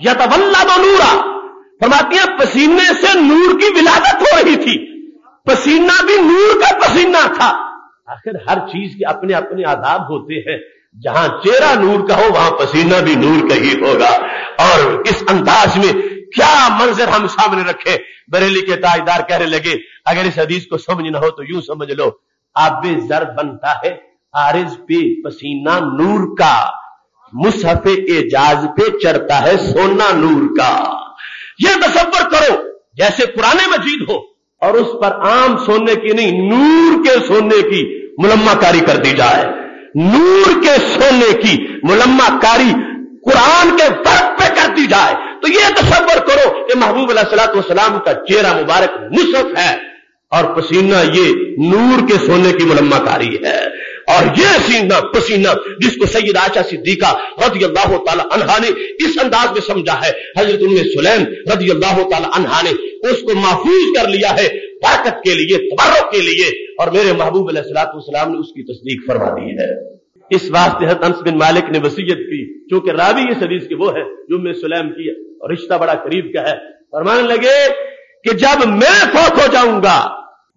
या तवल्लद नूरा। फरमाती है, पसीने से नूर की विलादत हो रही थी। पसीना भी नूर का पसीना था। आखिर हर चीज़ के अपने अपने आदाब होते हैं। जहाँ चेहरा नूर का हो, वहाँ पसीना भी नूर का ही होगा। और इस अंदाज में क्या मंजर हम सामने रखे? बरेली के ताजदार कहने लगे, अगर इस हदीस को समझना हो तो यूँ समझ लो, आप जर बनता है। आरिज पे पसीना नूर का, मुसहफ एजाज पे चढ़ता है सोना नूर का। यह तस्वर करो, जैसे पुराने मजीद हो। और उस पर आम सोने की नहीं, नूर के सोने की मुलम्माकारी कर दी जाए। नूर के सोने की मुलम्माकारी कुरान के वर्क पे कर दी जाए। तो ये तस्वर करो कि महबूब सलाम का चेहरा मुबारक, मुसफ है। और पसीना ये नूर के सोने की मुलम्माकारी है। और ये सीना पसीना, जिसको सैयद आशा सिद्दीका रज़ी अल्लाह तहा ने इस अंदाज में समझा है। हज़रत उम्म सुलैम रज़ी अल्लाह तहा ने उसको महफूज कर लिया है ताकत के लिए, तबर्रुक के लिए, और मेरे महबूब सलाम ने उसकी तस्दीक फरमा दी है। इस वास्ते हत अंस बिन मालिक ने वसीयत की क्योंकि रावी इस हदीस के वो है जो मैं सुलैम की है, और रिश्ता बड़ा करीब का है। फरमाने लगे कि जब मैं फौत हो जाऊँगा,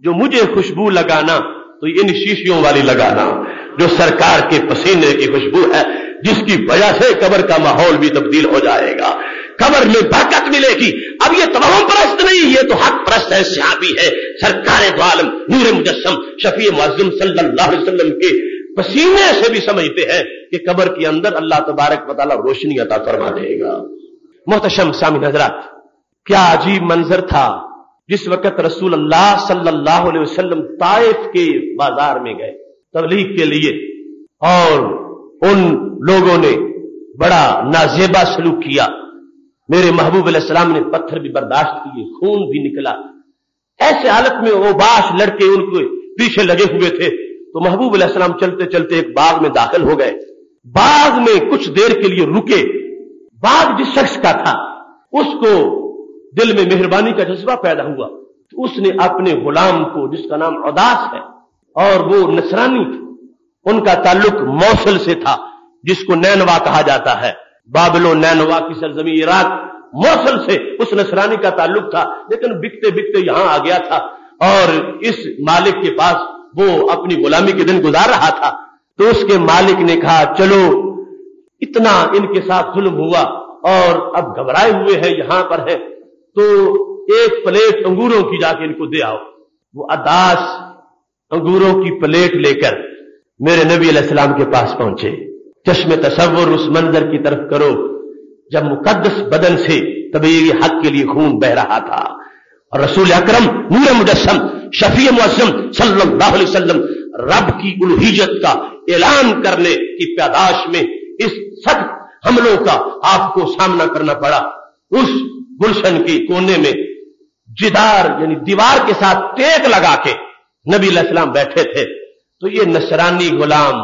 जो मुझे खुशबू लगाना तो इन शीशियों वाली लगाना, जो सरकार के पसीने की खुशबू है, जिसकी वजह से कबर का माहौल भी तब्दील हो जाएगा। कबर में बरकत मिलेगी। अब ये तमाम परस्त नहीं, ये तो हक परस्त है, सियाबी है। सरकार द्वालम नूर मुजस्म शफी अलैहि वसल्लम के पसीने से भी समझते हैं कि कबर के अंदर अल्लाह तबारक वाली रोशनी अता फरमा देगा। मोहतशम सामी हजरात, क्या अजीब मंजर था जिस वक्त रसूल अल्लाह सल्लल्लाहु अलैहि वसल्लम ताइफ के बाज़ार में गए तबलीग के लिए, और उन लोगों ने बड़ा नाजेबा सलूक किया। मेरे महबूब सलाम ने पत्थर भी बर्दाश्त किए, खून भी निकला। ऐसे हालत में वो बाश लड़के उनके पीछे लगे हुए थे तो महबूब सलाम चलते चलते एक बाग में दाखिल हो गए। बाग में कुछ देर के लिए रुके। बाग जिस शख्स का था, उसको दिल में मेहरबानी का जज्बा पैदा हुआ। तो उसने अपने गुलाम को, जिसका नाम उदास है, और वो नसरानी थे, उनका ताल्लुक मौसल से था, जिसको नैनवा कहा जाता है। बाबलो नैनवा की सरजमी इराक मौसल से उस नसरानी का ताल्लुक था, लेकिन बिकते बिकते यहाँ आ गया था, और इस मालिक के पास वो अपनी गुलामी के दिन गुजार रहा था। तो उसके मालिक ने कहा, चलो, इतना इनके साथ जुल्म हुआ, और अब घबराए हुए हैं, यहाँ पर है तो एक प्लेट अंगूरों की जाके इनको दे आओ। वो अदास अंगूरों की प्लेट लेकर मेरे नबी अलैहिस्सलाम के पास पहुँचे। चश्मे तस्वुर उस मंजर की तरफ़ करो, जब मुकदस बदन से तभी हक के लिए खून बह रहा था। और रसूल अक्रम, नूर मुजस्म शफी मुसम सल्लल्लाहु रब की उलहिजत का ऐलान करने की पैदाश में इस सख्त हमलों का आपको सामना करना पड़ा। उस गुलशन के कोने में जिदार, यानी दीवार के साथ टेक लगा के नबी सलाम बैठे थे। तो ये नसरानी गुलाम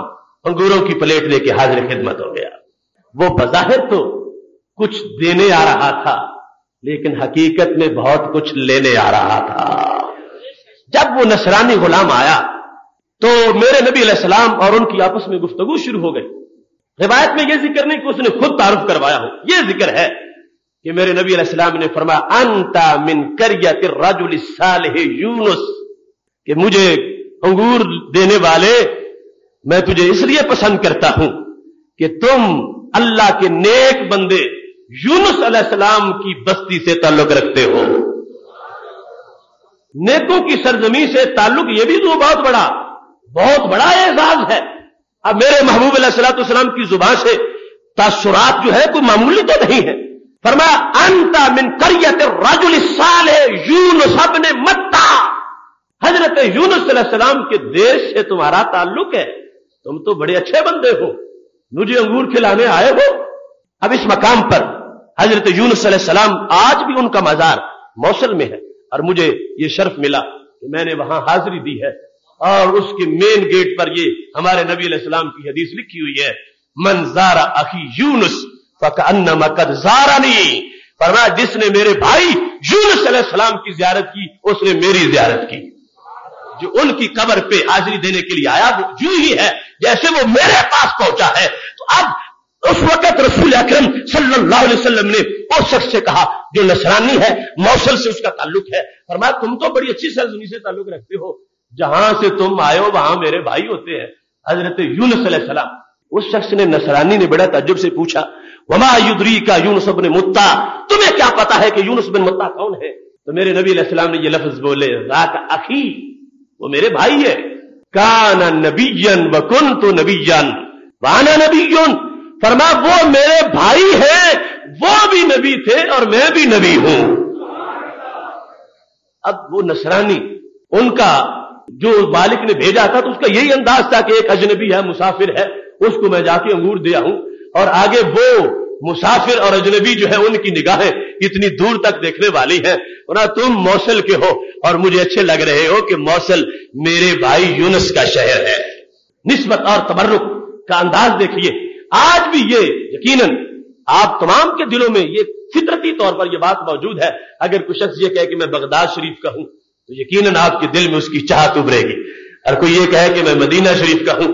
अंगूरों की प्लेट लेके हाजिर खिदमत हो गया। वो बजाहिर तो कुछ देने आ रहा था, लेकिन हकीकत में बहुत कुछ लेने आ रहा था। जब वो नसरानी गुलाम आया तो मेरे नबी सलाम और उनकी आपस में गुफ्तगु शुरू हो गई। रिवायत में यह ज़िक्र नहीं कि उसने खुद तारुफ करवाया हो यह ज़िक्र है। कि मेरे नबी अलैहिस्सलाम ने फरमाया, अंता मिन करियत रजुल सालिह यूनुस। कि मुझे अंगूर देने वाले, मैं तुझे इसलिए पसंद करता हूँ कि तुम अल्लाह के नेक बंदे यूनुस अलैहिस्सलाम की बस्ती से ताल्लुक रखते हो। नेकों की सरजमी से ताल्लुक यह भी तो बहुत बड़ा बहुत बड़ा एजाज है। अब मेरे महबूब सलाम की ज़ुबान से तासुरात जो है, कोई मामूली तो नहीं है। फरमाया, अंता मिन करियत रजुल साल यूनुस ने मत्ता। हज़रत यूनुस सलाम के देश से तुम्हारा ताल्लुक है। तुम तो बड़े अच्छे बंदे हो। मुझे अंगूर खिलाने आए हो। अब इस मकाम पर हज़रत यूनुस सलाम आज भी उनका मजार मौसल में है और मुझे ये शर्फ मिला कि मैंने वहाँ हाजिरी दी है। और उसके मेन गेट पर ये हमारे नबी सलाम की हदीस लिखी हुई है मंजारा अखी यूनुस फकन्नमकद जारानी। फरमाया जिसने मेरे भाई यूनुस सलाम की जियारत की, उसने मेरी जियारत की। जो उनकी कबर पे हाजिरी देने के लिए आया, वो यूँ ही है, जैसे वो मेरे पास पहुँचा है। तो अब उस वक्त रसूल अकरम सल्लल्लाहु अलैहि ने उस शख्स से कहा, जो नसरानी है, मौसल से उसका ताल्लुक है। फरमाया तुम तो बड़ी अच्छी सरजमी से ताल्लुक रखते हो। जहाँ से तुम हो, वहाँ मेरे भाई होते हैं। हज़रत यूनुस सलाम, उस शख्स ने नसरानी ने बड़ा तजुब से पूछा वमा युद्री का यूनुस बिन मुत्ता। तुम्हें क्या पता है कि यूनुस बिन मुत्ता कौन है? तो मेरे नबी सलाम ने ये लफ्ज बोले राक अखी, वो मेरे भाई है। काना नबीजन व कुन तो नबीजन वाना नबीजन फरमा, वो मेरे भाई है, वो भी नबी थे और मैं भी नबी हूँ। अब वो नसरानी, उनका जो मालिक ने भेजा था तो उसका यही अंदाज था कि एक अजनबी है, मुसाफिर है, उसको मैं जाके अंगूर दिया हूँ। और आगे वो मुसाफिर और अजनबी जो है, उनकी निगाहें इतनी दूर तक देखने वाली हैं। ना, तुम मौसल के हो, और मुझे अच्छे लग रहे हो कि मौसल मेरे भाई यूनस का शहर है। निस्बत और तबर्रुक का अंदाज देखिए। आज भी ये, यकीनन, आप तमाम के दिलों में ये फितरती तौर पर यह बात मौजूद है। अगर कुछ शख्स ये कहे कि मैं बगदाद शरीफ का हूँ तो यकीनन आपके दिल में उसकी चाहत उभरेगी। और कोई ये कहे कि मैं मदीना शरीफ का हूँ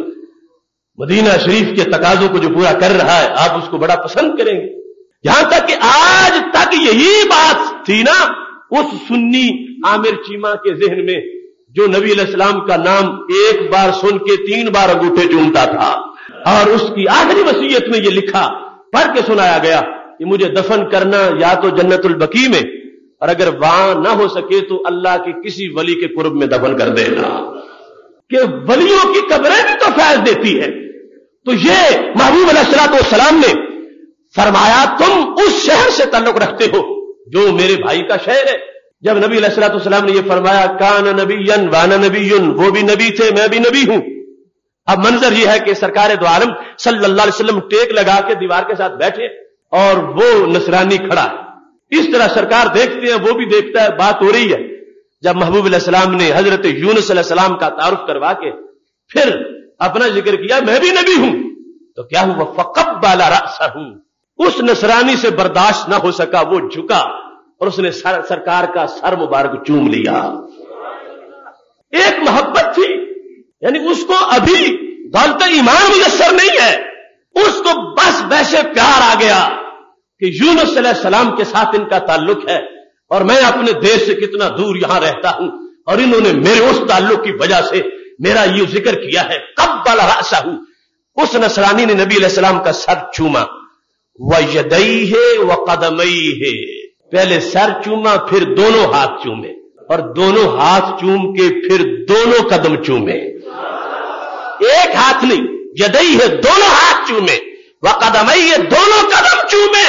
मदीना शरीफ के तकाजों को जो पूरा कर रहा है, आप उसको बड़ा पसंद करेंगे। यहाँ तक कि आज तक यही बात थी ना, उस सुन्नी आमिर चीमा के जहन में, जो नबी इस्लाम का नाम एक बार सुन के तीन बार अंगूठे चूमता था। और उसकी आखिरी वसीयत में यह लिखा, पढ़ के सुनाया गया कि मुझे दफन करना या तो जन्नतुल बकी में, और अगर वहाँ ना हो सके तो अल्लाह के किसी वली के कुर्ब में दफन कर देना। कि वलियों की कब्रें भी तो फैज देती है। तो ये महबूब सलाम ने फरमाया, तुम उस शहर से ताल्लुक रखते हो, जो मेरे भाई का शहर है। जब नबी सलाम ने यह फरमाया, कान नबीयन वाना नबीयुन वो भी नबी थे, मैं भी नबी हूँ। अब मंजर यह है कि सरकार दो आलम सल्लल्लाहु अलैहि वसल्लम टेक लगा के दीवार के साथ बैठे और वो नसरानी खड़ा इस तरह सरकार देखते हैं, वो भी देखता है, बात हो रही है। जब महबूब सलाम ने हज़रत यूनुस सलाम का तारुफ करवा के फिर अपना ज़िक्र किया मैं भी नबी हूँ। तो क्या हुआ? फकब बाला रासा हूँ। उस नसरानी से बर्दाश्त ना हो सका वो झुका और उसने सर, सरकार का सर मुबारक चूम लिया। एक मोहब्बत थी यानी उसको अभी दौलत ईमान मुयसर नहीं है। उसको बस वैसे प्यार आ गया कि यूनुस सलाम के साथ इनका ताल्लुक है और मैं अपने देश से कितना दूर यहाँ रहता हूँ और इन्होंने मेरे उस ताल्लुक की वजह से मेरा ये ज़िक्र किया है। कब वाला रासा हूँ उस नसरानी ने नबी सलाम का सर चूमा। व यदई है व कदमई है पहले सर चूमा, फिर दोनों हाथ चूमे। और दोनों हाथ चूम के फिर दोनों कदम चूमे। एक हाथ नहीं यदई है दोनों हाथ चूमे। व कदमई है दोनों कदम चूमे।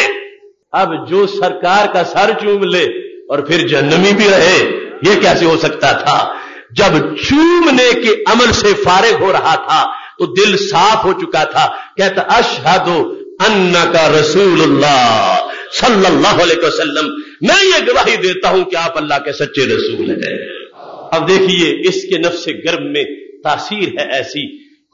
अब जो सरकार का सर चूम ले, और फिर जन्नमी भी रहे, ये कैसे हो सकता था? जब चूमने के अमल से फारिग हो रहा था तो दिल साफ़ हो चुका था। कहता, अशहदो अन्ना का रसूलुल्लाह सल्लल्लाहु अलैहि वसल्लम। मैं ये गवाही देता हूँ कि आप अल्लाह के सच्चे रसूल हैं। अब देखिए, इसके नफ्स गर्म में तासीर है ऐसी,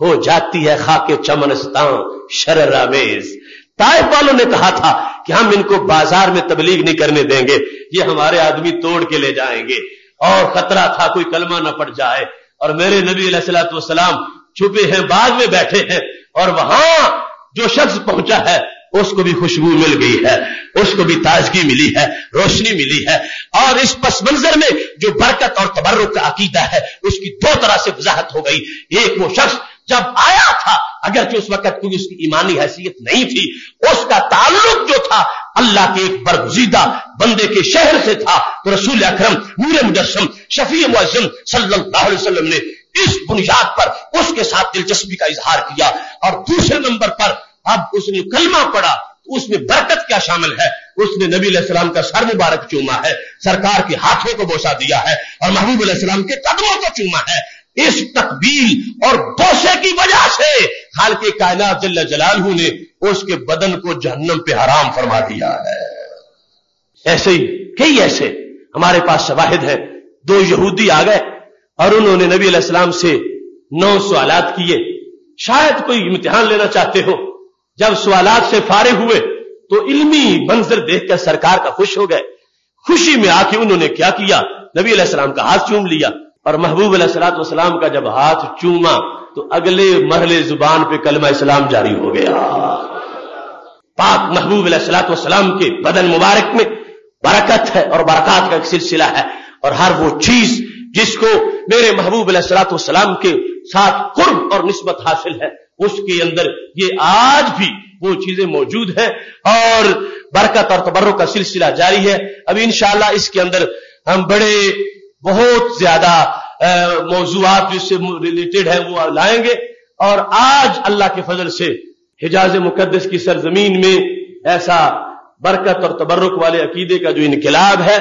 हो जाती है खाके चमनस्तान शरामेज ताइफ वालों ने कहा था कि हम इनको बाज़ार में तबलीग नहीं करने देंगे, ये हमारे आदमी तोड़ के ले जाएँगे। और खतरा था, कोई कलमा न पड़ जाए। और मेरे नबी सलाम छुपे हैं, बाग में बैठे हैं, और वहाँ जो शख्स पहुँचा है, उसको भी खुशबू मिल गई है, उसको भी ताजगी मिली है, रोशनी मिली है। और इस पस मंजर में जो बरकत और तबर्रुक का अकीदा है, उसकी दो तरह से वजाहत हो गई। एक वो शख्स जब आया था अगरचे उस वक्त कोई उसकी ईमानी हैसियत नहीं थी, उसका ताल्लुक जो था, अल्लाह के एक बरगुजीदा बंदे के शहर से था तो रसूल अक्रम, नूर मुजस्म शफी मुजम सल्लल्लाहु ने इस बुनियाद पर उसके साथ दिलचस्पी का इजहार किया। और दूसरे नंबर पर अब उसने कलमा पढ़ा तो उसमें बरकत क्या शामिल है? उसने नबी सलाम का सर मुबारक चूमा है, सरकार के हाथों को बोसा दिया है, और महबूब सलाम के कदमों को चूमा है। इस तकबील और बोसे की वजह से खाल के कायनात जल्ल जलालहू ने उसके बदन को जहन्नम पे हराम फरमा दिया है। ऐसे ही, कई ऐसे हमारे पास शवाहिद है। दो यहूदी आ गए और उन्होंने नबी अलैहिस्सलाम से नौ सवालात किए। शायद कोई इम्तिहान लेना चाहते हो। जब सवालात से फारे हुए तो इल्मी मंजर देखकर सरकार का खुश हो गए। खुशी में आके उन्होंने क्या किया? नबी अलैहिस्सलाम का हाथ चूम लिया और महबूब सलाम का जब हाथ चूमा तो अगले महले ज़ुबान पे कलमा इस्लाम जारी हो गया। पाक महबूब सलाम के बदन मुबारक में बरकत है और बरकत का एक सिलसिला है। और हर वो चीज़ जिसको मेरे महबूब सलाम के साथ कुर्ब और नस्बत हासिल है, उसके अंदर ये आज भी वो चीज़ें मौजूद है और बरकत और तबर्र का सिलसिला जारी है। अभी इंशाला इसके अंदर हम बड़े, बहुत ज़्यादा मौजूद जिससे रिलेटेड है, वो लाएँगे। और आज अल्लाह के फजल से हिजाज मुकदस की सरजमीन में ऐसा बरकत और तबर्रुक वाले अकीदे का जो इनकलाब है,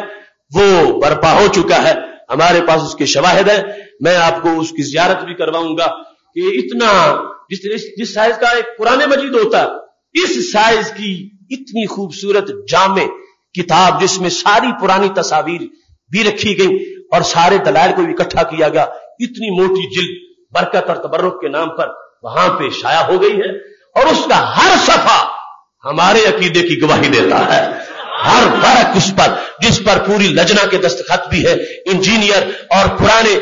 वो बर्पा हो चुका है। हमारे पास उसके शवाहद है। मैं आपको उसकी जियारत भी करवाऊँगा कि इतना जिस जिस साइज़ का एक पुराने मजीद होता, इस साइज़ की इतनी खूबसूरत जामे किताब जिसमें सारी पुरानी तस्वीर भी रखी गई। और सारे दलाल को इकट्ठा किया गया। इतनी मोटी जिल बरकत और तबर्रुक के नाम पर वहाँ पे शाया हो गई है और उसका हर सफ़ा हमारे अकीदे की गवाही देता है। हर फ़र्क उस पर, जिस पर पूरी लजना के दस्तखत भी है। इंजीनियर और पुराने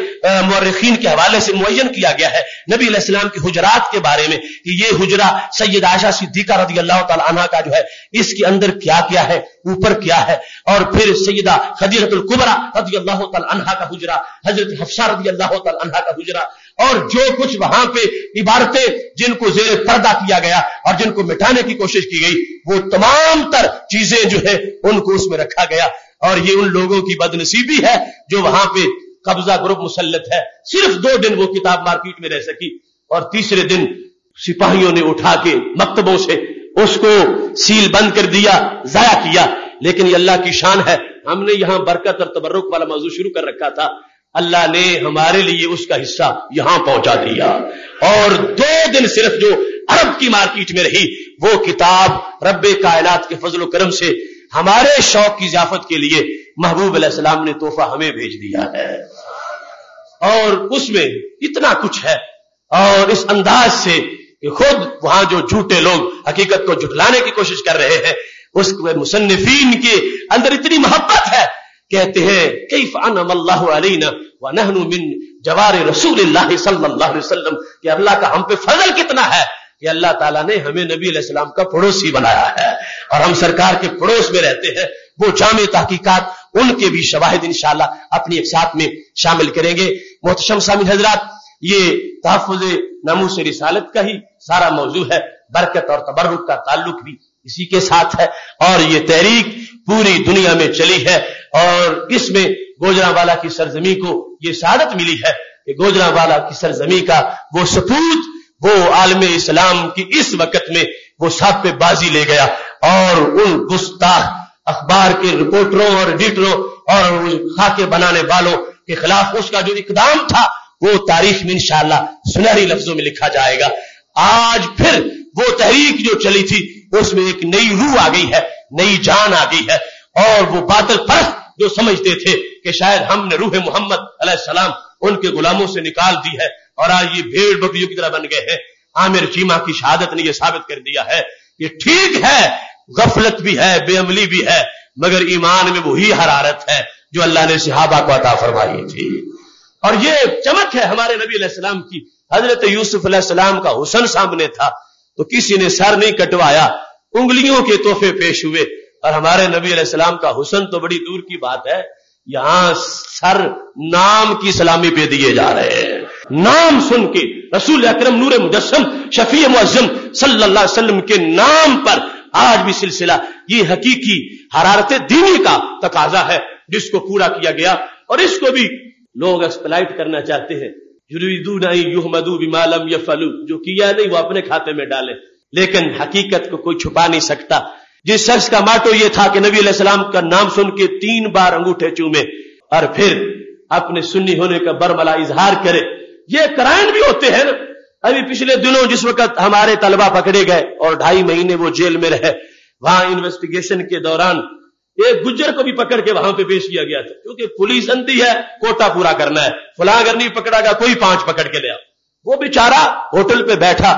मर्रखीन के हवाले से मुन किया गया है। नबी इस्लाम की हुजरात के बारे में कि ये हुजरा सैयद आशा सिद्दीका रदी अल्लाह तला का जो है, इसके अंदर क्या क्या है, ऊपर क्या है। और फिर सैयदा खदीरतुल कुबरा रदी अल्लाह तला का हुजरा, हज़रत हफ्सा रदी अल्लाह तला का हुजरा और जो कुछ वहाँ पे इबारतें जिनको जेर पर्दा किया गया और जिनको मिटाने की कोशिश की गई, वो तमाम तर चीज़ें जो है, उनको उसमें रखा गया। और ये उन लोगों की बदनसीबी है जो वहाँ पे कब्जा ग्रुप मुसलत है। सिर्फ़ दो दिन वो किताब मार्केट में रह सकी और तीसरे दिन सिपाहियों ने उठा के मकतबों से उसको सील बंद कर दिया, जाया किया। लेकिन ये अल्लाह की शान है। हमने यहाँ बरकत और तबर्रुक वाला मौजू शुरू कर रखा था। अल्लाह ने हमारे लिए उसका हिस्सा यहाँ पहुँचा दिया। और दो दिन सिर्फ़ जो अरब की मार्केट में रही, वो किताब रब्बे कायनात के फजल करम से हमारे शौक की जियाफत के लिए महबूब अलैहिस्सलाम ने तोहफा हमें भेज दिया है। और उसमें इतना कुछ है। और इस अंदाज से कि खुद वहाँ जो झूठे लोग हकीकत को जुटलाने की कोशिश कर रहे हैं उस मुसन्फीन के अंदर इतनी मोहब्बत है कहते हैं कई फ़ानमल्लाना व नहनु मिन जवार रसूल सल्लल्लाहु अलैहि वसल्लम। कि अल्लाह का हम पे फजल कितना है? कि अल्लाह ताला ने हमें नबी अलैहिस्सलाम का पड़ोसी बनाया है। और हम सरकार के पड़ोस में रहते हैं, वो जाम तहकीकात, उनके भी शवाहिद इंशाल्लाह अपनी एक साथ में शामिल करेंगे। मोहतशम शामिल हजरात, ये तहफ़ नमू से रिसालत का ही सारा मौजू है। बरकत और तबर्रुक का ताल्लुक भी इसी के साथ है। और ये तहरीक पूरी दुनिया में चली है। और इसमें गोजरावाला की सरजमी को ये शहादत मिली है कि गोजरावाला की सरजमी का वो सपूत, वो आलम इस्लाम की इस वक्त में वो साथ पे बाजी ले गया और उन गुस्ताख अखबार के रिपोर्टरों और एडिटरों और खाके बनाने वालों के खिलाफ उसका जो इकदाम था, वो तारीख में इंशाला सुनहरी लफ्जों में लिखा जाएगा। आज फिर वो तहरीक जो चली थी, उसमें एक नई रूह आ गई है, नई जान आ गई है और वो बादल परस्त जो समझते थे कि शायद हमने रूह मोहम्मद सलाम उनके गुलामों से निकाल दी है और आज ये भेड़ बकरियों की तरह बन गए हैं। आमिर चीमा की शहादत ने यह साबित कर दिया है कि ठीक है, गफलत भी है, बेअमली भी है, मगर ईमान में वही हरारत है जो अल्लाह ने सिहाबा को अता फरमाई थी। और ये चमक है हमारे नबी सलाम की। हज़रत यूसुफ सलाम का हुसन सामने था। तो किसी ने सर नहीं कटवाया, उंगलियों के तोहफे पेश हुए। और हमारे नबी सलाम का हुसन तो बड़ी दूर की बात है। यहाँ सर नाम की सलामी पे दिए जा रहे हैं। नाम सुन के रसूल अक्रम नूर मुजस्म शफी मुजम अलैहि के नाम पर आज भी सिलसिला ये हकीकी हरारत दीनी का तकाजा है, जिसको पूरा किया गया। और इसको भी लोग एक्सप्लाइट करना चाहते हैं। युरीदू नहीं युहमदू बिमालम यफलू, जो किया नहीं वो अपने खाते में डाले। लेकिन हकीकत को कोई छुपा नहीं सकता। जिस शख्स का माटो ये था कि नबी सलाम का नाम सुन के तीन बार अंगूठे चूमे, और फिर अपने सुन्नी होने का बरमला इजहार करे। ये क्राइम भी होते हैं ना। अभी पिछले दिनों जिस वक्त हमारे तलबा पकड़े गए और ढाई महीने वो जेल में रहे, वहाँ इन्वेस्टिगेशन के दौरान एक गुज्जर को भी पकड़ के वहाँ पे पेश किया गया था, क्योंकि पुलिस अंती है, कोटा पूरा करना है। फला अगर नहीं पकड़ा गया, कोई पाँच पकड़ के ले आओ। वो बेचारा होटल पे बैठा,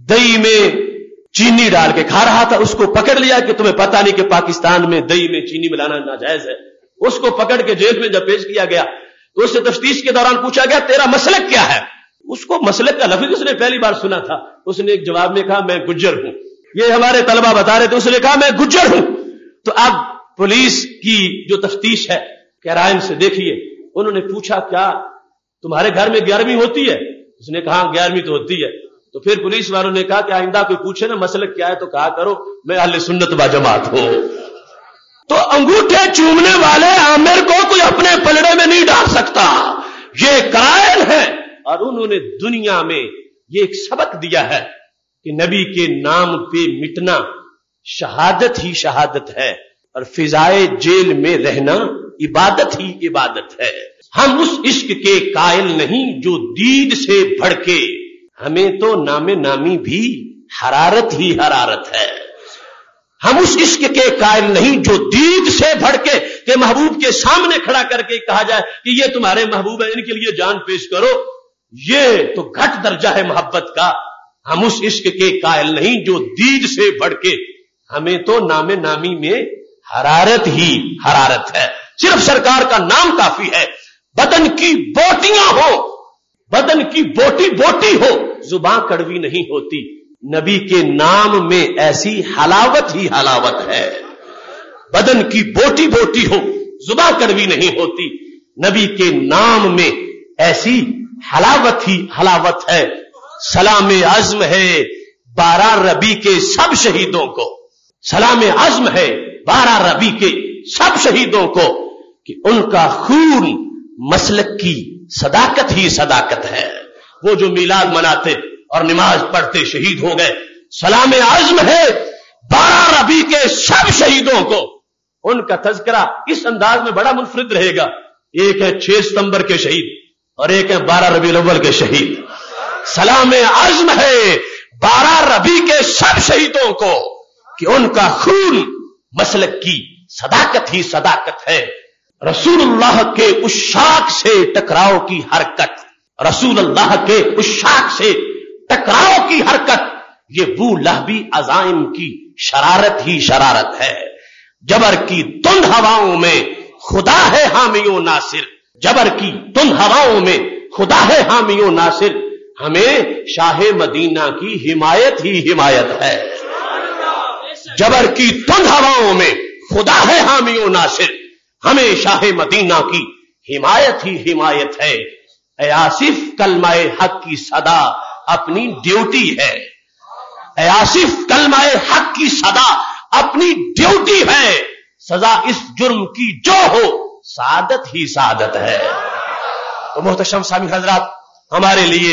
दही में चीनी डाल के खा रहा था, उसको पकड़ लिया कि तुम्हें पता नहीं कि पाकिस्तान में, दही में चीनी मिलाना नाजायज है। उसको पकड़ के जेल में जब पेश किया गया तो उससे तफ्तीश के दौरान पूछा गया, तेरा मसलक क्या है? उसको मसलक का लफ्ज उसने पहली बार सुना था। उसने एक जवाब में कहा, मैं गुज्जर हूँ। ये हमारे तलबा बता रहे थे, उसने कहा, मैं गुज्जर हूँ। तो अब पुलिस की जो तफ्तीश है कैराइन से देखिए। उन्होंने पूछा, क्या तुम्हारे घर में ग्यारहवीं होती है? उसने कहा ग्यारहवीं तो होती है। तो फिर पुलिस वालों ने कहा कि आइंदा कोई पूछे ना मसल क्या है तो कहा करो, मैं अल सुन्नत व जमात हूँ। तो अंगूठे चूमने वाले आमिर को कोई अपने पलड़े में नहीं डाल सकता। ये कायल है और उन्होंने दुनिया में ये एक सबक दिया है कि नबी के नाम पे मिटना शहादत ही शहादत है और फिजाए जेल में रहना इबादत ही इबादत है। हम उस इश्क के कायल नहीं जो दीद से भड़के हमें तो नामे नामी भी हरारत ही हरारत है। हम उस इश्क के कायल नहीं जो दीद से भड़के के महबूब के सामने खड़ा करके कहा जाए कि ये तुम्हारे महबूब है, इनके लिए जान पेश करो। ये तो घट दर्जा है मोहब्बत का। हम उस इश्क के कायल नहीं जो दीद से भड़के। हमें तो नामे नामी में हरारत ही हरारत है। सिर्फ़ सरकार का नाम काफ़ी है। बदन की बोटियाँ हो, बदन की बोटी बोटी हो जुबा कड़वी नहीं होती। नबी के नाम में ऐसी हलावत ही हलावत है। बदन की बोटी बोटी हो, जुबा कड़वी नहीं होती। नबी के नाम में ऐसी हलावत ही हलावत है। सलाम अज़्म है बारह रबी के सब शहीदों को। सलाम अज़्म है बारह रबी के सब शहीदों को कि उनका खून मसलक की सदाकत ही सदाकत है। वो जो मिलाद मनाते और नमाज़ पढ़ते शहीद हो गए। सलाम आज़म है बारह रबी के सब शहीदों को। उनका तस्करा इस अंदाज में बड़ा मुनफरद रहेगा। एक है छह सितंबर के शहीद और एक है बारह रबी अव्वल के शहीद। सलाम आज़म है बारह रबी के सब शहीदों को कि उनका खून मसलक की सदाकत ही सदाकत है। रसूलुल्लाह के उशाक से टकराव की हरकत रसूल अल्लाह के उशाक से टकराव की हरकत, ये बू लहबी अजाइम की शरारत ही शरारत है। जबर की तुंद हवाओं में खुदा है हामियो नासिर। जबर की तुंद हवाओं में खुदा है हामियो नासिर। हमें शाह मदीना की हिमायत ही हिमायत है। जबर की तुंद हवाओं में खुदा है हामियो नासिर। हमें शाह मदीना की हिमायत ही हिमायत है। आसिफ कलमाए हक की सदा अपनी ड्यूटी है। आसिफ कलमाए हक की सदा अपनी ड्यूटी है। सजा इस जुर्म की जो हो, सादत ही सादत है। तो मोहतशम सामी हजरात, हमारे लिए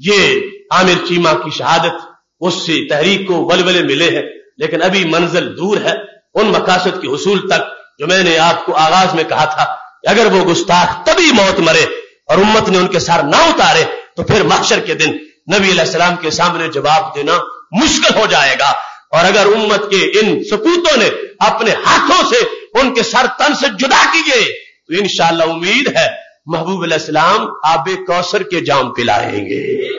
ये आमिर चीमा की शहादत, उससे तहरीक को वलवले मिले हैं, लेकिन अभी मंजिल दूर है। उन मकासद के हसूल तक जो मैंने आपको आगाज़ में कहा था, अगर वो गुस्ताख तभी मौत मरे और उम्मत ने उनके सार ना उतारे तो फिर महशर के दिन नबी सलाम के सामने जवाब देना मुश्किल हो जाएगा। और अगर उम्मत के इन सपूतों ने अपने हाथों से उनके सर तन से जुदा किए तो इन उम्मीद है महबूब सलाम आबे कौसर के जाम पिलाएँगे।